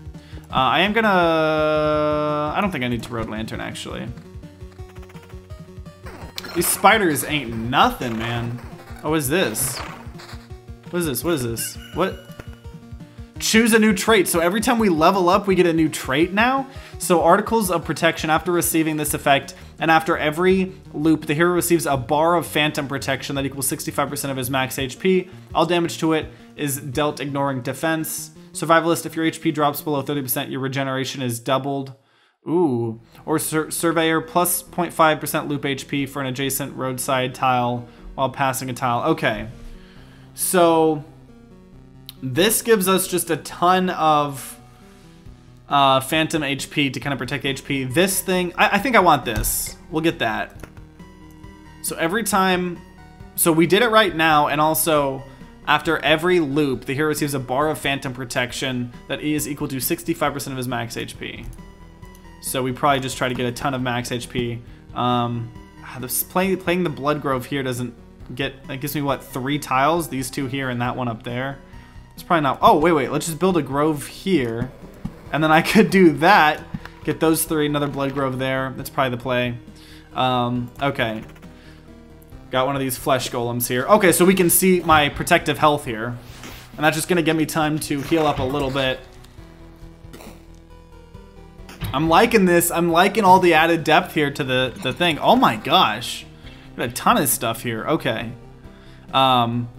Speaker 1: Uh, I am gonna... I don't think I need to Road Lantern, actually. These spiders ain't nothing, man. Oh, what is this? What is this? What is this? What? Choose a new trait. So every time we level up, we get a new trait now. So Articles of Protection, after receiving this effect, and after every loop, the hero receives a bar of Phantom Protection that equals 65% of his max HP. All damage to it is dealt ignoring defense. Survivalist, if your HP drops below 30%, your regeneration is doubled. Ooh. Or sur Surveyor, plus 0.5% loop HP for an adjacent roadside tile while passing a tile. Okay. So this gives us just a ton of uh, phantom HP to kind of protect HP. This thing, I, I think I want this. We'll get that. So every time, so we did it right now, and also after every loop, the hero receives a bar of phantom protection that is equal to 65% of his max HP. So we probably just try to get a ton of max HP. Um, this playing, playing the Blood Grove here doesn't get, it gives me what, three tiles? These two here and that one up there. It's probably not, oh, wait, wait, let's just build a grove here. And then I could do that, get those three, another Blood Grove there. That's probably the play. Um, okay. Got one of these flesh golems here. Okay, so we can see my protective health here. And that's just going to give me time to heal up a little bit. I'm liking this. I'm liking all the added depth here to the, the thing. Oh my gosh. Got a ton of stuff here. Okay. Um,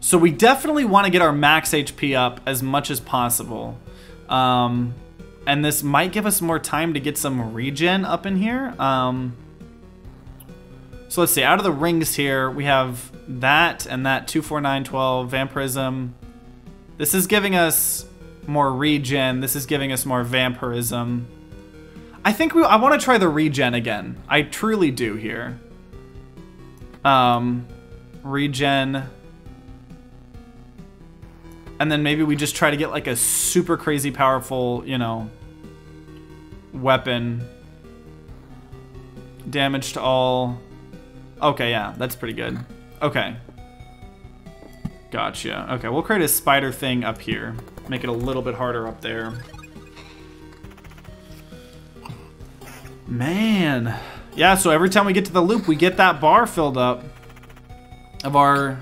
Speaker 1: so we definitely want to get our max HP up as much as possible. Um, and this might give us more time to get some regen up in here. Um, so let's see, out of the rings here, we have that and that 24912 vampirism. This is giving us more regen. This is giving us more vampirism. I think we, I want to try the regen again. I truly do here. Um, regen. And then maybe we just try to get like a super crazy powerful, you know, weapon. Damage to all. Okay, yeah, that's pretty good. Okay. Gotcha. Okay, we'll create a spider thing up here. Make it a little bit harder up there. Man. Yeah, so every time we get to the loop, we get that bar filled up of our...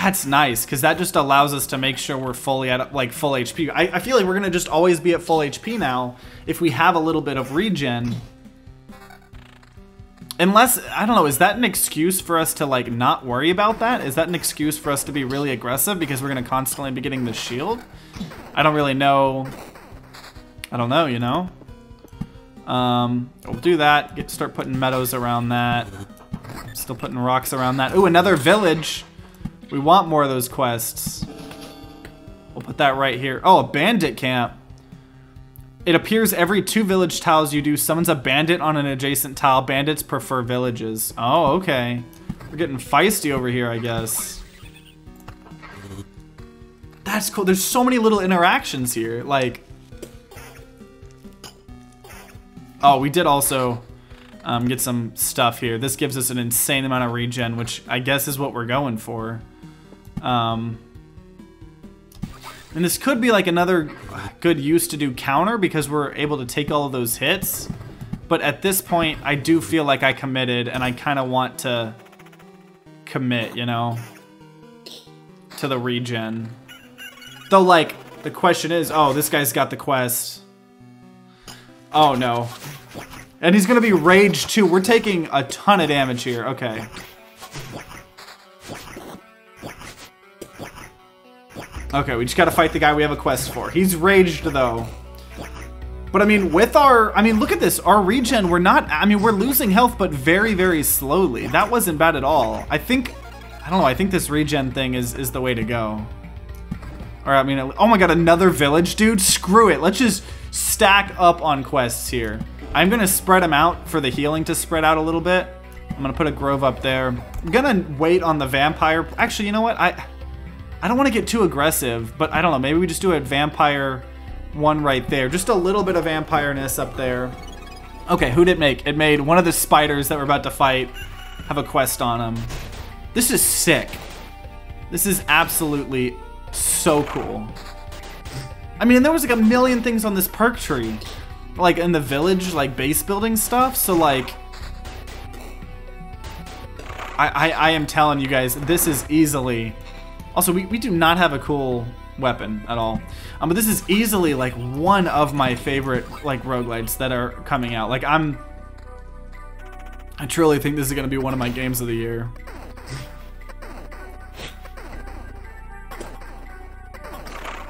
Speaker 1: That's nice, because that just allows us to make sure we're fully at, like, full HP. I, I feel like we're going to just always be at full HP now if we have a little bit of regen. Unless, I don't know, is that an excuse for us to, like, not worry about that? Is that an excuse for us to be really aggressive because we're going to constantly be getting the shield? I don't really know. I don't know, you know? Um, we'll do that. Get start putting meadows around that. Still putting rocks around that. Ooh, another village. We want more of those quests. We'll put that right here. Oh, a bandit camp. It appears every two village tiles you do summons a bandit on an adjacent tile. Bandits prefer villages. Oh, okay. We're getting feisty over here, I guess. That's cool. There's so many little interactions here. Like, oh, we did also um, get some stuff here. This gives us an insane amount of regen, which I guess is what we're going for. Um, and this could be like another good use to do counter because we're able to take all of those hits. But at this point, I do feel like I committed and I kind of want to commit, you know, to the regen. Though, like, the question is, oh, this guy's got the quest. Oh, no. And he's going to be rage, too. We're taking a ton of damage here. Okay. Okay, we just gotta fight the guy we have a quest for. He's raged, though. But I mean, with our, I mean, look at this. Our regen, we're not, I mean, we're losing health, but very, very slowly. That wasn't bad at all. I think, I don't know, I think this regen thing is, is the way to go. Or, I mean, oh my god, another village, dude? Screw it. Let's just stack up on quests here. I'm gonna spread them out for the healing to spread out a little bit. I'm gonna put a grove up there. I'm gonna wait on the vampire. Actually, you know what? I I don't want to get too aggressive, but I don't know. Maybe we just do a vampire one right there. Just a little bit of vampireness up there. Okay, who did it make? It made one of the spiders that we're about to fight have a quest on him. This is sick. This is absolutely so cool. I mean, there was like a million things on this perk tree. Like in the village, like base building stuff. So like, I, I, I am telling you guys, this is easily also, we, we do not have a cool weapon at all. Um, but this is easily like one of my favorite like roguelites that are coming out. Like I'm, I truly think this is gonna be one of my games of the year.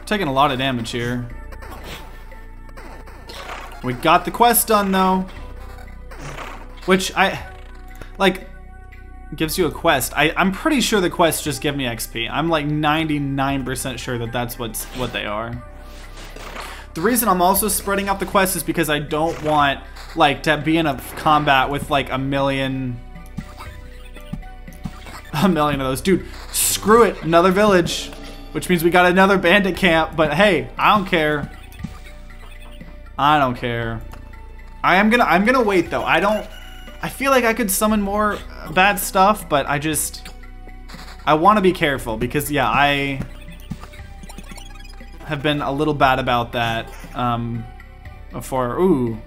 Speaker 1: Taking a lot of damage here. We got the quest done though. Which I, like, gives you a quest. I, I'm pretty sure the quests just give me XP. I'm like 99% sure that that's what's, what they are. The reason I'm also spreading out the quests is because I don't want like to be in a combat with like a million a million of those. Dude, screw it. Another village. Which means we got another bandit camp. But hey, I don't care. I don't care. I am gonna I'm gonna wait though. I don't I feel like I could summon more bad stuff, but I just I want to be careful because yeah, I have been a little bad about that um before. Ooh.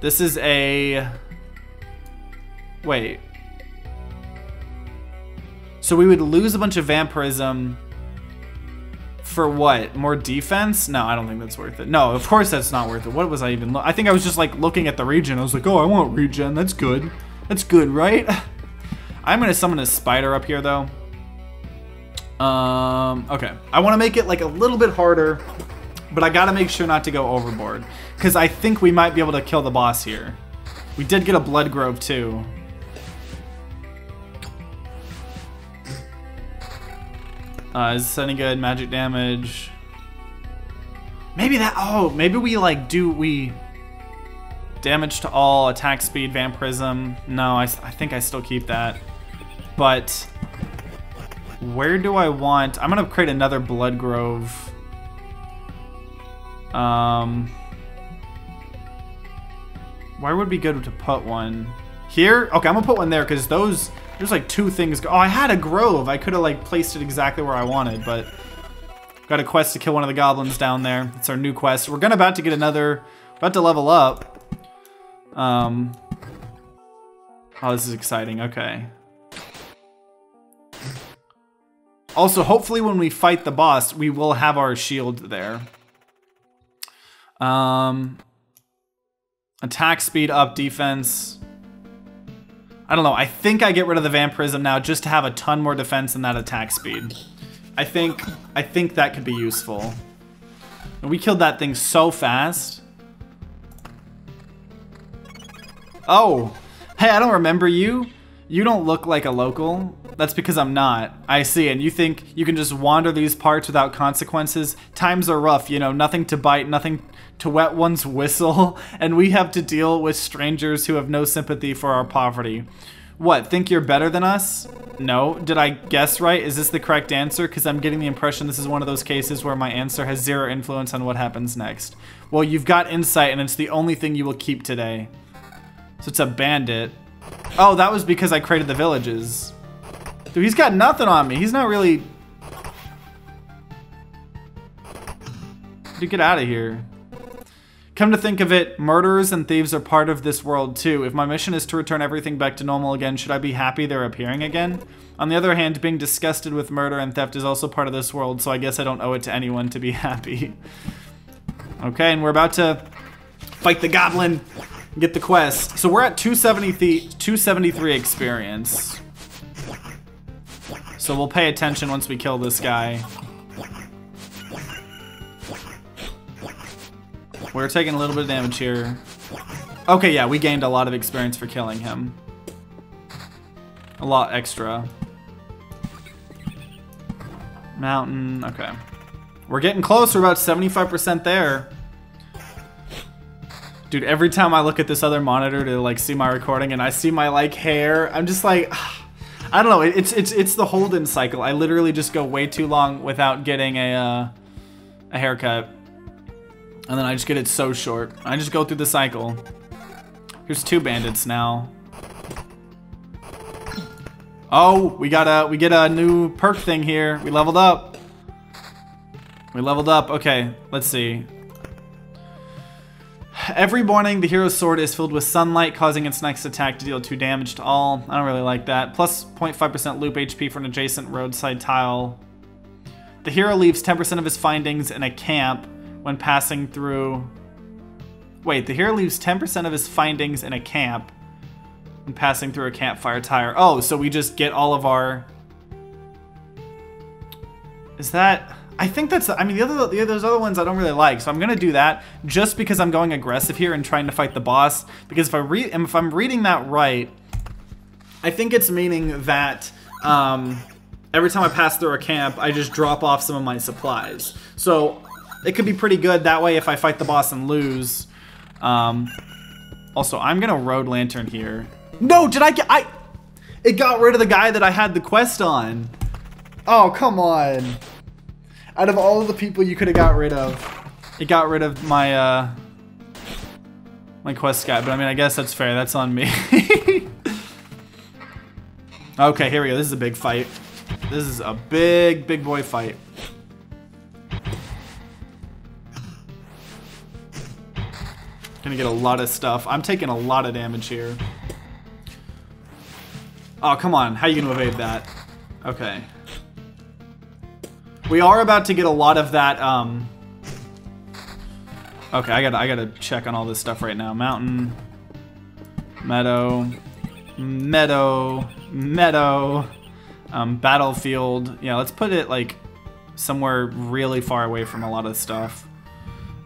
Speaker 1: This is a Wait. So we would lose a bunch of vampirism for what? More defense? No, I don't think that's worth it. No, of course that's not worth it. What was I even I think I was just like looking at the regen. I was like, oh, I want regen. That's good. That's good, right? I'm gonna summon a spider up here though. Um, okay. I want to make it like a little bit harder, but I gotta make sure not to go overboard. Because I think we might be able to kill the boss here. We did get a blood grove too. Uh, is this any good? Magic damage. Maybe that, oh, maybe we like do, we damage to all, attack speed, vampirism. No, I, I think I still keep that. But where do I want, I'm gonna create another blood grove. Um, where would be good to put one? Here? Okay, I'm gonna put one there because those there's like two things. Oh, I had a grove. I could have like placed it exactly where I wanted, but got a quest to kill one of the goblins down there. It's our new quest. We're gonna about to get another, about to level up. Um. Oh, this is exciting. Okay. Also, hopefully when we fight the boss, we will have our shield there. Um, attack speed up, defense. I don't know. I think I get rid of the Vampirism now just to have a ton more defense and that attack speed. I think I think that could be useful. And we killed that thing so fast. Oh, hey, I don't remember you. You don't look like a local. That's because I'm not. I see, and you think you can just wander these parts without consequences? Times are rough, you know, nothing to bite, nothing to wet one's whistle, and we have to deal with strangers who have no sympathy for our poverty. What, think you're better than us? No. Did I guess right? Is this the correct answer? Because I'm getting the impression this is one of those cases where my answer has zero influence on what happens next. Well, you've got insight, and it's the only thing you will keep today. So it's a bandit. Oh, that was because I created the villages. Dude, he's got nothing on me. He's not really... Dude, get out of here. Come to think of it, murderers and thieves are part of this world too. If my mission is to return everything back to normal again, should I be happy they're appearing again? On the other hand, being disgusted with murder and theft is also part of this world, so I guess I don't owe it to anyone to be happy. okay, and we're about to fight the goblin get the quest. So we're at 273 experience. So we'll pay attention once we kill this guy. We're taking a little bit of damage here. Okay, yeah, we gained a lot of experience for killing him. A lot extra. Mountain, okay. We're getting close, we're about 75% there. Dude, every time I look at this other monitor to like see my recording and I see my like hair, I'm just like, I don't know. It's it's it's the Holden cycle. I literally just go way too long without getting a uh, a haircut, and then I just get it so short. I just go through the cycle. Here's two bandits now. Oh, we got a we get a new perk thing here. We leveled up. We leveled up. Okay, let's see. Every morning, the hero's sword is filled with sunlight, causing its next attack to deal 2 damage to all. I don't really like that. Plus 0.5% loop HP for an adjacent roadside tile. The hero leaves 10% of his findings in a camp when passing through... Wait, the hero leaves 10% of his findings in a camp when passing through a campfire tire. Oh, so we just get all of our... Is that... I think that's, I mean, the other, the, those other ones I don't really like, so I'm gonna do that just because I'm going aggressive here and trying to fight the boss. Because if I read, if I'm reading that right, I think it's meaning that um, every time I pass through a camp, I just drop off some of my supplies. So it could be pretty good that way if I fight the boss and lose. Um, also, I'm gonna road lantern here. No, did I get, I, it got rid of the guy that I had the quest on. Oh, come on. Out of all of the people you could have got rid of, it got rid of my, uh, my quest guy. But I mean, I guess that's fair. That's on me. okay, here we go. This is a big fight. This is a big, big boy fight. Gonna get a lot of stuff. I'm taking a lot of damage here. Oh, come on. How you gonna evade that? Okay. We are about to get a lot of that, um... Okay, I gotta, I gotta check on all this stuff right now. Mountain, meadow, meadow, meadow, um, battlefield. Yeah, let's put it, like, somewhere really far away from a lot of stuff.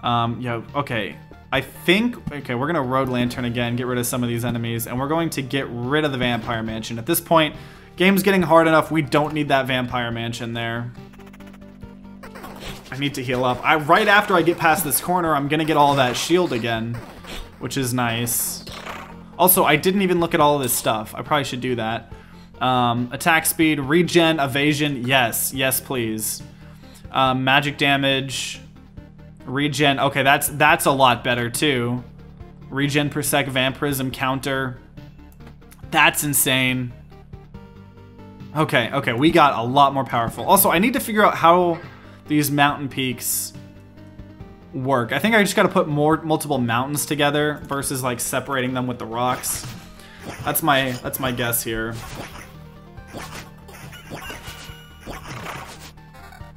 Speaker 1: Um, yeah, okay. I think, okay, we're gonna Road Lantern again, get rid of some of these enemies, and we're going to get rid of the Vampire Mansion. At this point, game's getting hard enough, we don't need that Vampire Mansion there. I need to heal up. I Right after I get past this corner, I'm gonna get all that shield again, which is nice. Also, I didn't even look at all this stuff. I probably should do that. Um, attack speed, regen, evasion, yes, yes please. Um, magic damage, regen, okay, that's that's a lot better too. Regen per sec, vampirism counter. That's insane. Okay, okay, we got a lot more powerful. Also, I need to figure out how these mountain peaks work. I think I just got to put more multiple mountains together versus like separating them with the rocks. That's my that's my guess here.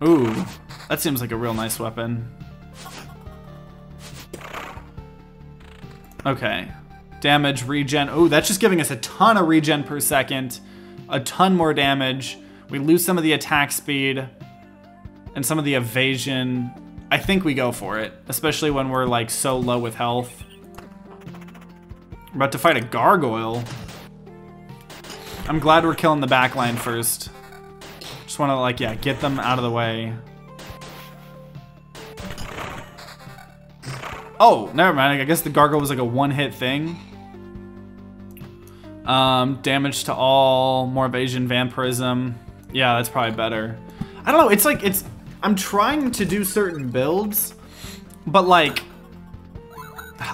Speaker 1: Ooh, that seems like a real nice weapon. Okay. Damage, regen. Ooh, that's just giving us a ton of regen per second. A ton more damage. We lose some of the attack speed and some of the evasion. I think we go for it, especially when we're like so low with health. We're about to fight a gargoyle. I'm glad we're killing the backline first. Just want to like, yeah, get them out of the way. Oh, never mind. I guess the gargoyle was like a one-hit thing. Um, damage to all, more evasion, vampirism. Yeah, that's probably better. I don't know. It's like it's I'm trying to do certain builds, but like,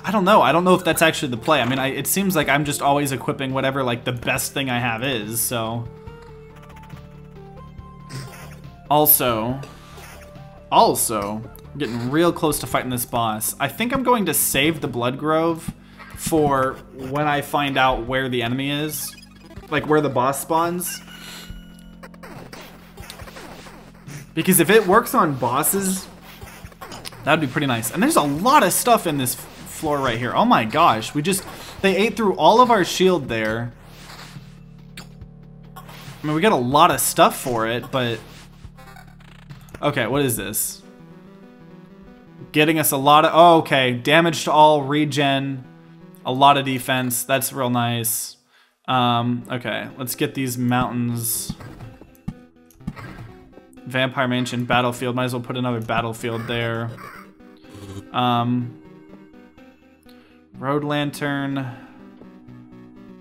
Speaker 1: I don't know. I don't know if that's actually the play. I mean, I, it seems like I'm just always equipping whatever like the best thing I have is, so. Also, also, getting real close to fighting this boss. I think I'm going to save the Blood Grove for when I find out where the enemy is. Like where the boss spawns. Because if it works on bosses, that'd be pretty nice. And there's a lot of stuff in this floor right here. Oh my gosh, we just, they ate through all of our shield there. I mean, we got a lot of stuff for it, but... Okay, what is this? Getting us a lot of, oh, okay, damage to all, regen, a lot of defense, that's real nice. Um, okay, let's get these mountains Vampire Mansion Battlefield. Might as well put another Battlefield there. Um, Road Lantern.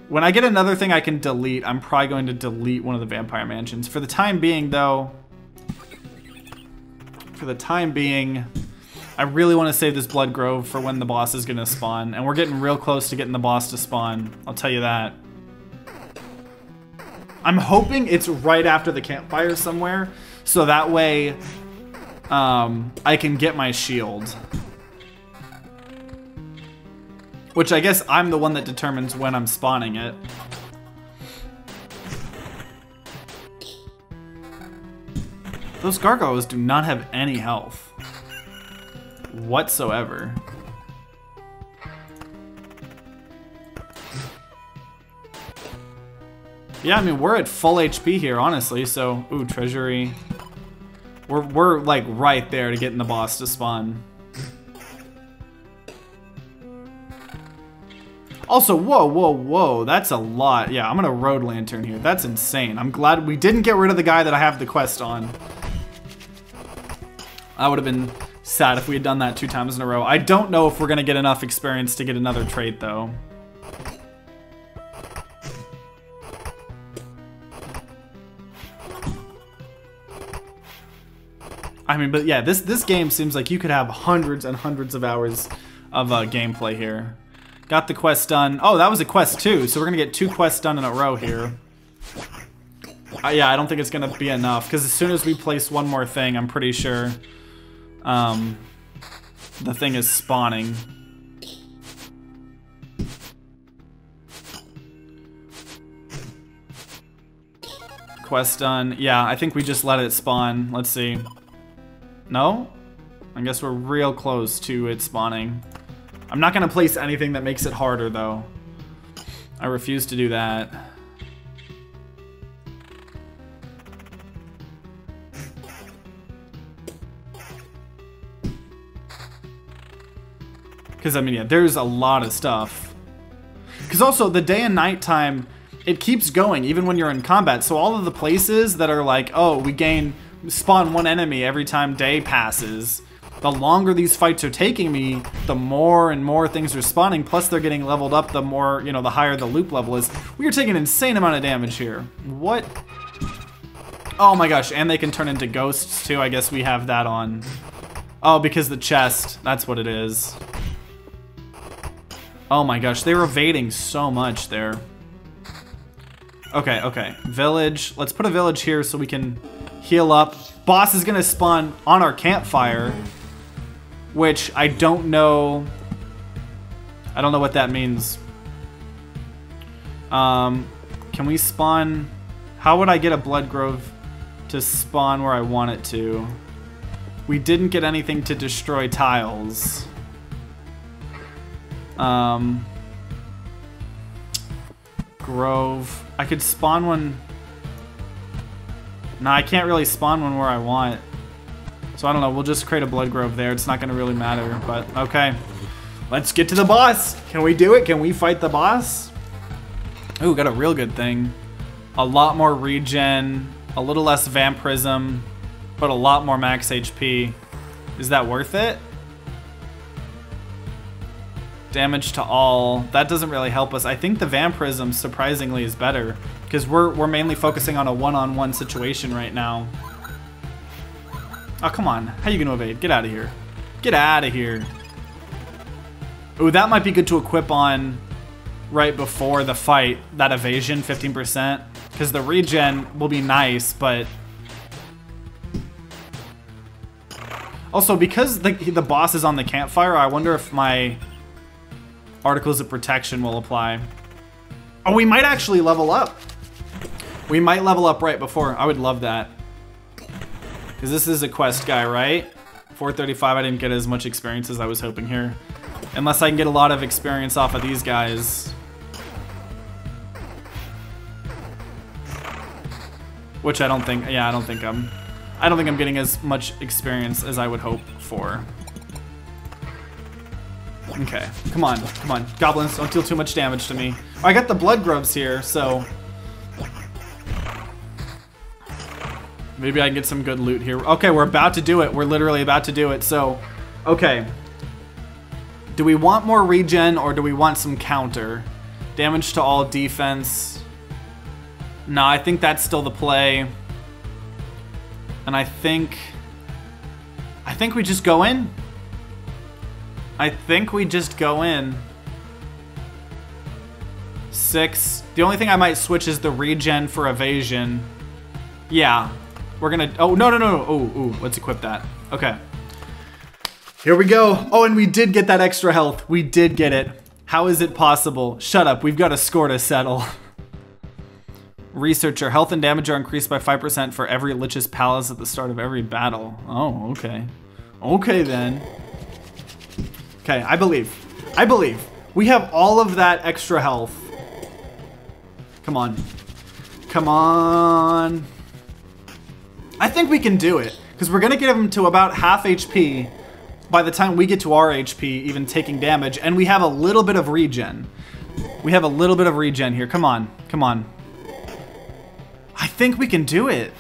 Speaker 1: When I get another thing I can delete, I'm probably going to delete one of the Vampire Mansions. For the time being, though, for the time being, I really want to save this Blood Grove for when the boss is going to spawn. And we're getting real close to getting the boss to spawn. I'll tell you that. I'm hoping it's right after the campfire somewhere, so that way um, I can get my shield. Which I guess I'm the one that determines when I'm spawning it. Those gargoyles do not have any health. Whatsoever. Yeah, I mean, we're at full HP here, honestly, so... Ooh, treasury. We're, we're, like, right there to getting the boss to spawn. Also, whoa, whoa, whoa, that's a lot. Yeah, I'm gonna road lantern here. That's insane. I'm glad we didn't get rid of the guy that I have the quest on. I would have been sad if we had done that two times in a row. I don't know if we're gonna get enough experience to get another trait though. I mean, but yeah, this this game seems like you could have hundreds and hundreds of hours of uh, gameplay here. Got the quest done. Oh, that was a quest too, so we're gonna get two quests done in a row here. Uh, yeah, I don't think it's gonna be enough, because as soon as we place one more thing, I'm pretty sure um, the thing is spawning. Quest done. Yeah, I think we just let it spawn. Let's see. No? I guess we're real close to it spawning. I'm not going to place anything that makes it harder, though. I refuse to do that. Because, I mean, yeah, there's a lot of stuff. Because also, the day and night time, it keeps going, even when you're in combat. So all of the places that are like, oh, we gain spawn one enemy every time day passes. The longer these fights are taking me, the more and more things are spawning, plus they're getting leveled up the more, you know, the higher the loop level is. We are taking an insane amount of damage here. What? Oh my gosh, and they can turn into ghosts too. I guess we have that on. Oh, because the chest. That's what it is. Oh my gosh, they were evading so much there. Okay, okay. Village. Let's put a village here so we can heal up. Boss is gonna spawn on our campfire, which I don't know. I don't know what that means. Um, can we spawn? How would I get a blood grove to spawn where I want it to? We didn't get anything to destroy tiles. Um, grove. I could spawn one Nah, I can't really spawn one where I want. So I don't know, we'll just create a blood grove there. It's not gonna really matter, but okay. Let's get to the boss. Can we do it? Can we fight the boss? Ooh, got a real good thing. A lot more regen, a little less vampirism, but a lot more max HP. Is that worth it? Damage to all. That doesn't really help us. I think the vampirism surprisingly is better because we're we're mainly focusing on a one-on-one -on -one situation right now. Oh, come on. How you gonna evade? Get out of here. Get out of here. Ooh, that might be good to equip on right before the fight. That evasion, 15%. Because the regen will be nice, but... Also, because the, the boss is on the campfire, I wonder if my Articles of Protection will apply. Oh, we might actually level up. We might level up right before. I would love that. Because this is a quest guy, right? 435, I didn't get as much experience as I was hoping here. Unless I can get a lot of experience off of these guys. Which I don't think, yeah, I don't think I'm, I don't think I'm getting as much experience as I would hope for. Okay, come on, come on. Goblins, don't deal too much damage to me. Oh, I got the blood groves here, so... Maybe I can get some good loot here. Okay, we're about to do it. We're literally about to do it, so... Okay. Do we want more regen, or do we want some counter? Damage to all defense. No, I think that's still the play. And I think... I think we just go in. I think we just go in. Six. The only thing I might switch is the regen for evasion. Yeah. We're gonna... Oh, no, no, no, no. Oh, ooh, let's equip that. Okay. Here we go. Oh, and we did get that extra health. We did get it. How is it possible? Shut up. We've got a score to settle. Researcher. Health and damage are increased by 5% for every Lich's Palace at the start of every battle. Oh, okay. Okay, then. Okay, I believe. I believe. We have all of that extra health. Come on. Come on. I think we can do it. Because we're going to get him to about half HP by the time we get to our HP, even taking damage. And we have a little bit of regen. We have a little bit of regen here. Come on. Come on. I think we can do it.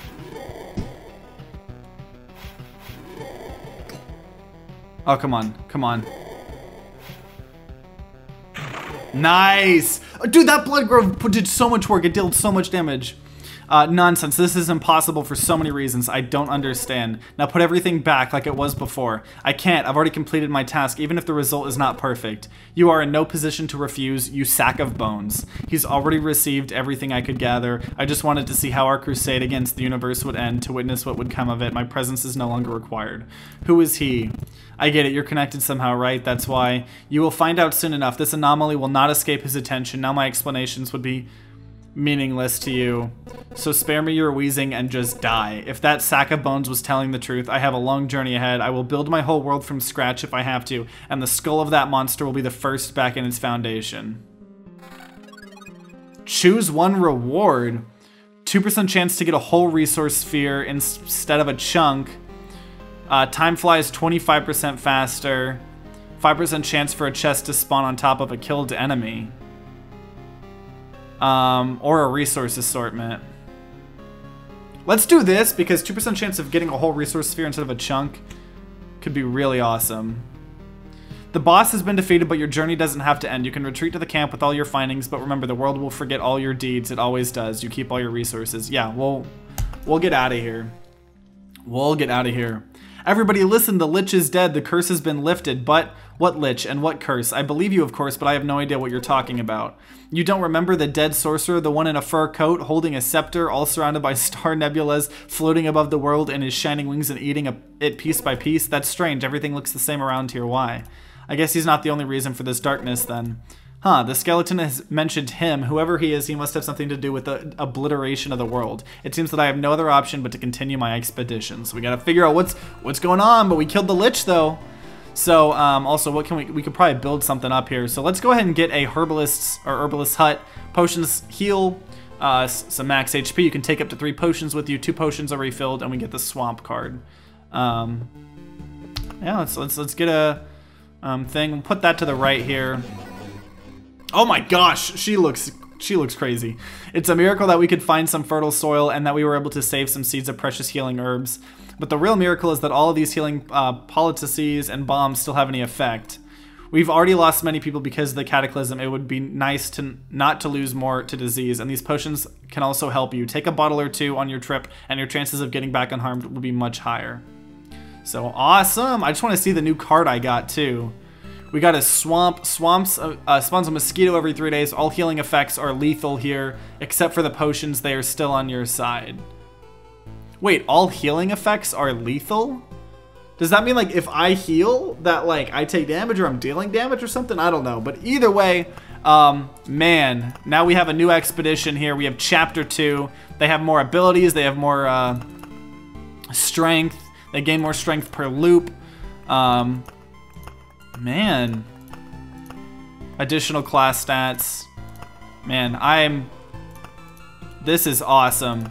Speaker 1: Oh, come on. Come on. Nice! Dude, that Blood Grove did so much work. It dealt so much damage. Uh, nonsense. This is impossible for so many reasons. I don't understand. Now put everything back like it was before. I can't. I've already completed my task, even if the result is not perfect. You are in no position to refuse, you sack of bones. He's already received everything I could gather. I just wanted to see how our crusade against the universe would end, to witness what would come of it. My presence is no longer required. Who is he? I get it, you're connected somehow, right? That's why. You will find out soon enough. This anomaly will not escape his attention. Now my explanations would be meaningless to you. So spare me your wheezing and just die. If that sack of bones was telling the truth, I have a long journey ahead. I will build my whole world from scratch if I have to, and the skull of that monster will be the first back in its foundation. Choose one reward. 2% chance to get a whole resource sphere instead of a chunk. Uh, time flies 25% faster. 5% chance for a chest to spawn on top of a killed enemy um, or a resource assortment. Let's do this because 2% chance of getting a whole resource sphere instead of a chunk could be really awesome. The boss has been defeated, but your journey doesn't have to end. You can retreat to the camp with all your findings, but remember, the world will forget all your deeds. It always does. You keep all your resources. Yeah, we'll, we'll get out of here. We'll get out of here. Everybody listen, the Lich is dead. The curse has been lifted. But what Lich and what curse? I believe you, of course, but I have no idea what you're talking about. You don't remember the dead sorcerer, the one in a fur coat, holding a scepter, all surrounded by star nebulas, floating above the world in his shining wings and eating a, it piece by piece? That's strange. Everything looks the same around here. Why? I guess he's not the only reason for this darkness, then. Huh, the skeleton has mentioned him. Whoever he is, he must have something to do with the obliteration of the world. It seems that I have no other option but to continue my expedition. So we gotta figure out what's what's going on, but we killed the Lich, though. So, um, also, what can we, we could probably build something up here. So let's go ahead and get a herbalist's, or herbalist hut. Potions heal, uh, some max HP. You can take up to three potions with you. Two potions are refilled, and we get the swamp card. Um, yeah, let's, let's, let's get a um, thing. We'll put that to the right here. Oh my gosh, she looks she looks crazy. It's a miracle that we could find some fertile soil and that we were able to save some seeds of precious healing herbs. But the real miracle is that all of these healing uh, and bombs still have any effect. We've already lost many people because of the cataclysm. It would be nice to not to lose more to disease, and these potions can also help you. Take a bottle or two on your trip, and your chances of getting back unharmed will be much higher. So awesome! I just want to see the new card I got too. We got a swamp. Swamps uh, uh, spawns a mosquito every three days. All healing effects are lethal here, except for the potions. They are still on your side. Wait, all healing effects are lethal? Does that mean like if I heal that like I take damage or I'm dealing damage or something? I don't know. But either way, um, man, now we have a new expedition here. We have chapter two. They have more abilities. They have more uh, strength. They gain more strength per loop. Um, Man. Additional class stats. Man, I'm... This is awesome.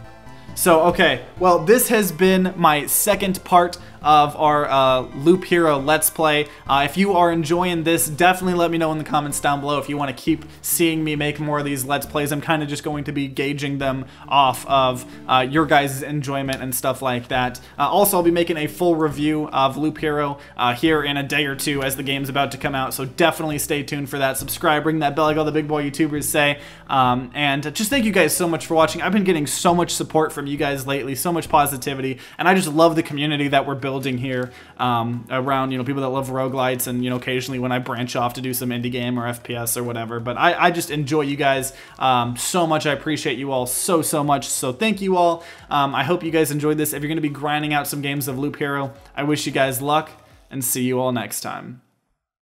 Speaker 1: So, okay, well, this has been my second part of our uh, Loop Hero Let's Play. Uh, if you are enjoying this, definitely let me know in the comments down below if you want to keep seeing me make more of these Let's Plays. I'm kind of just going to be gauging them off of uh, your guys' enjoyment and stuff like that. Uh, also, I'll be making a full review of Loop Hero uh, here in a day or two as the game's about to come out, so definitely stay tuned for that. Subscribe, ring that bell like all the big boy YouTubers say, um, and just thank you guys so much for watching. I've been getting so much support from you guys lately, so much positivity, and I just love the community that we're building building here um, around you know people that love roguelites and you know occasionally when I branch off to do some indie game or FPS or whatever. But I, I just enjoy you guys um, so much. I appreciate you all so so much. So thank you all. Um, I hope you guys enjoyed this. If you're going to be grinding out some games of Loop Hero, I wish you guys luck and see you all next time.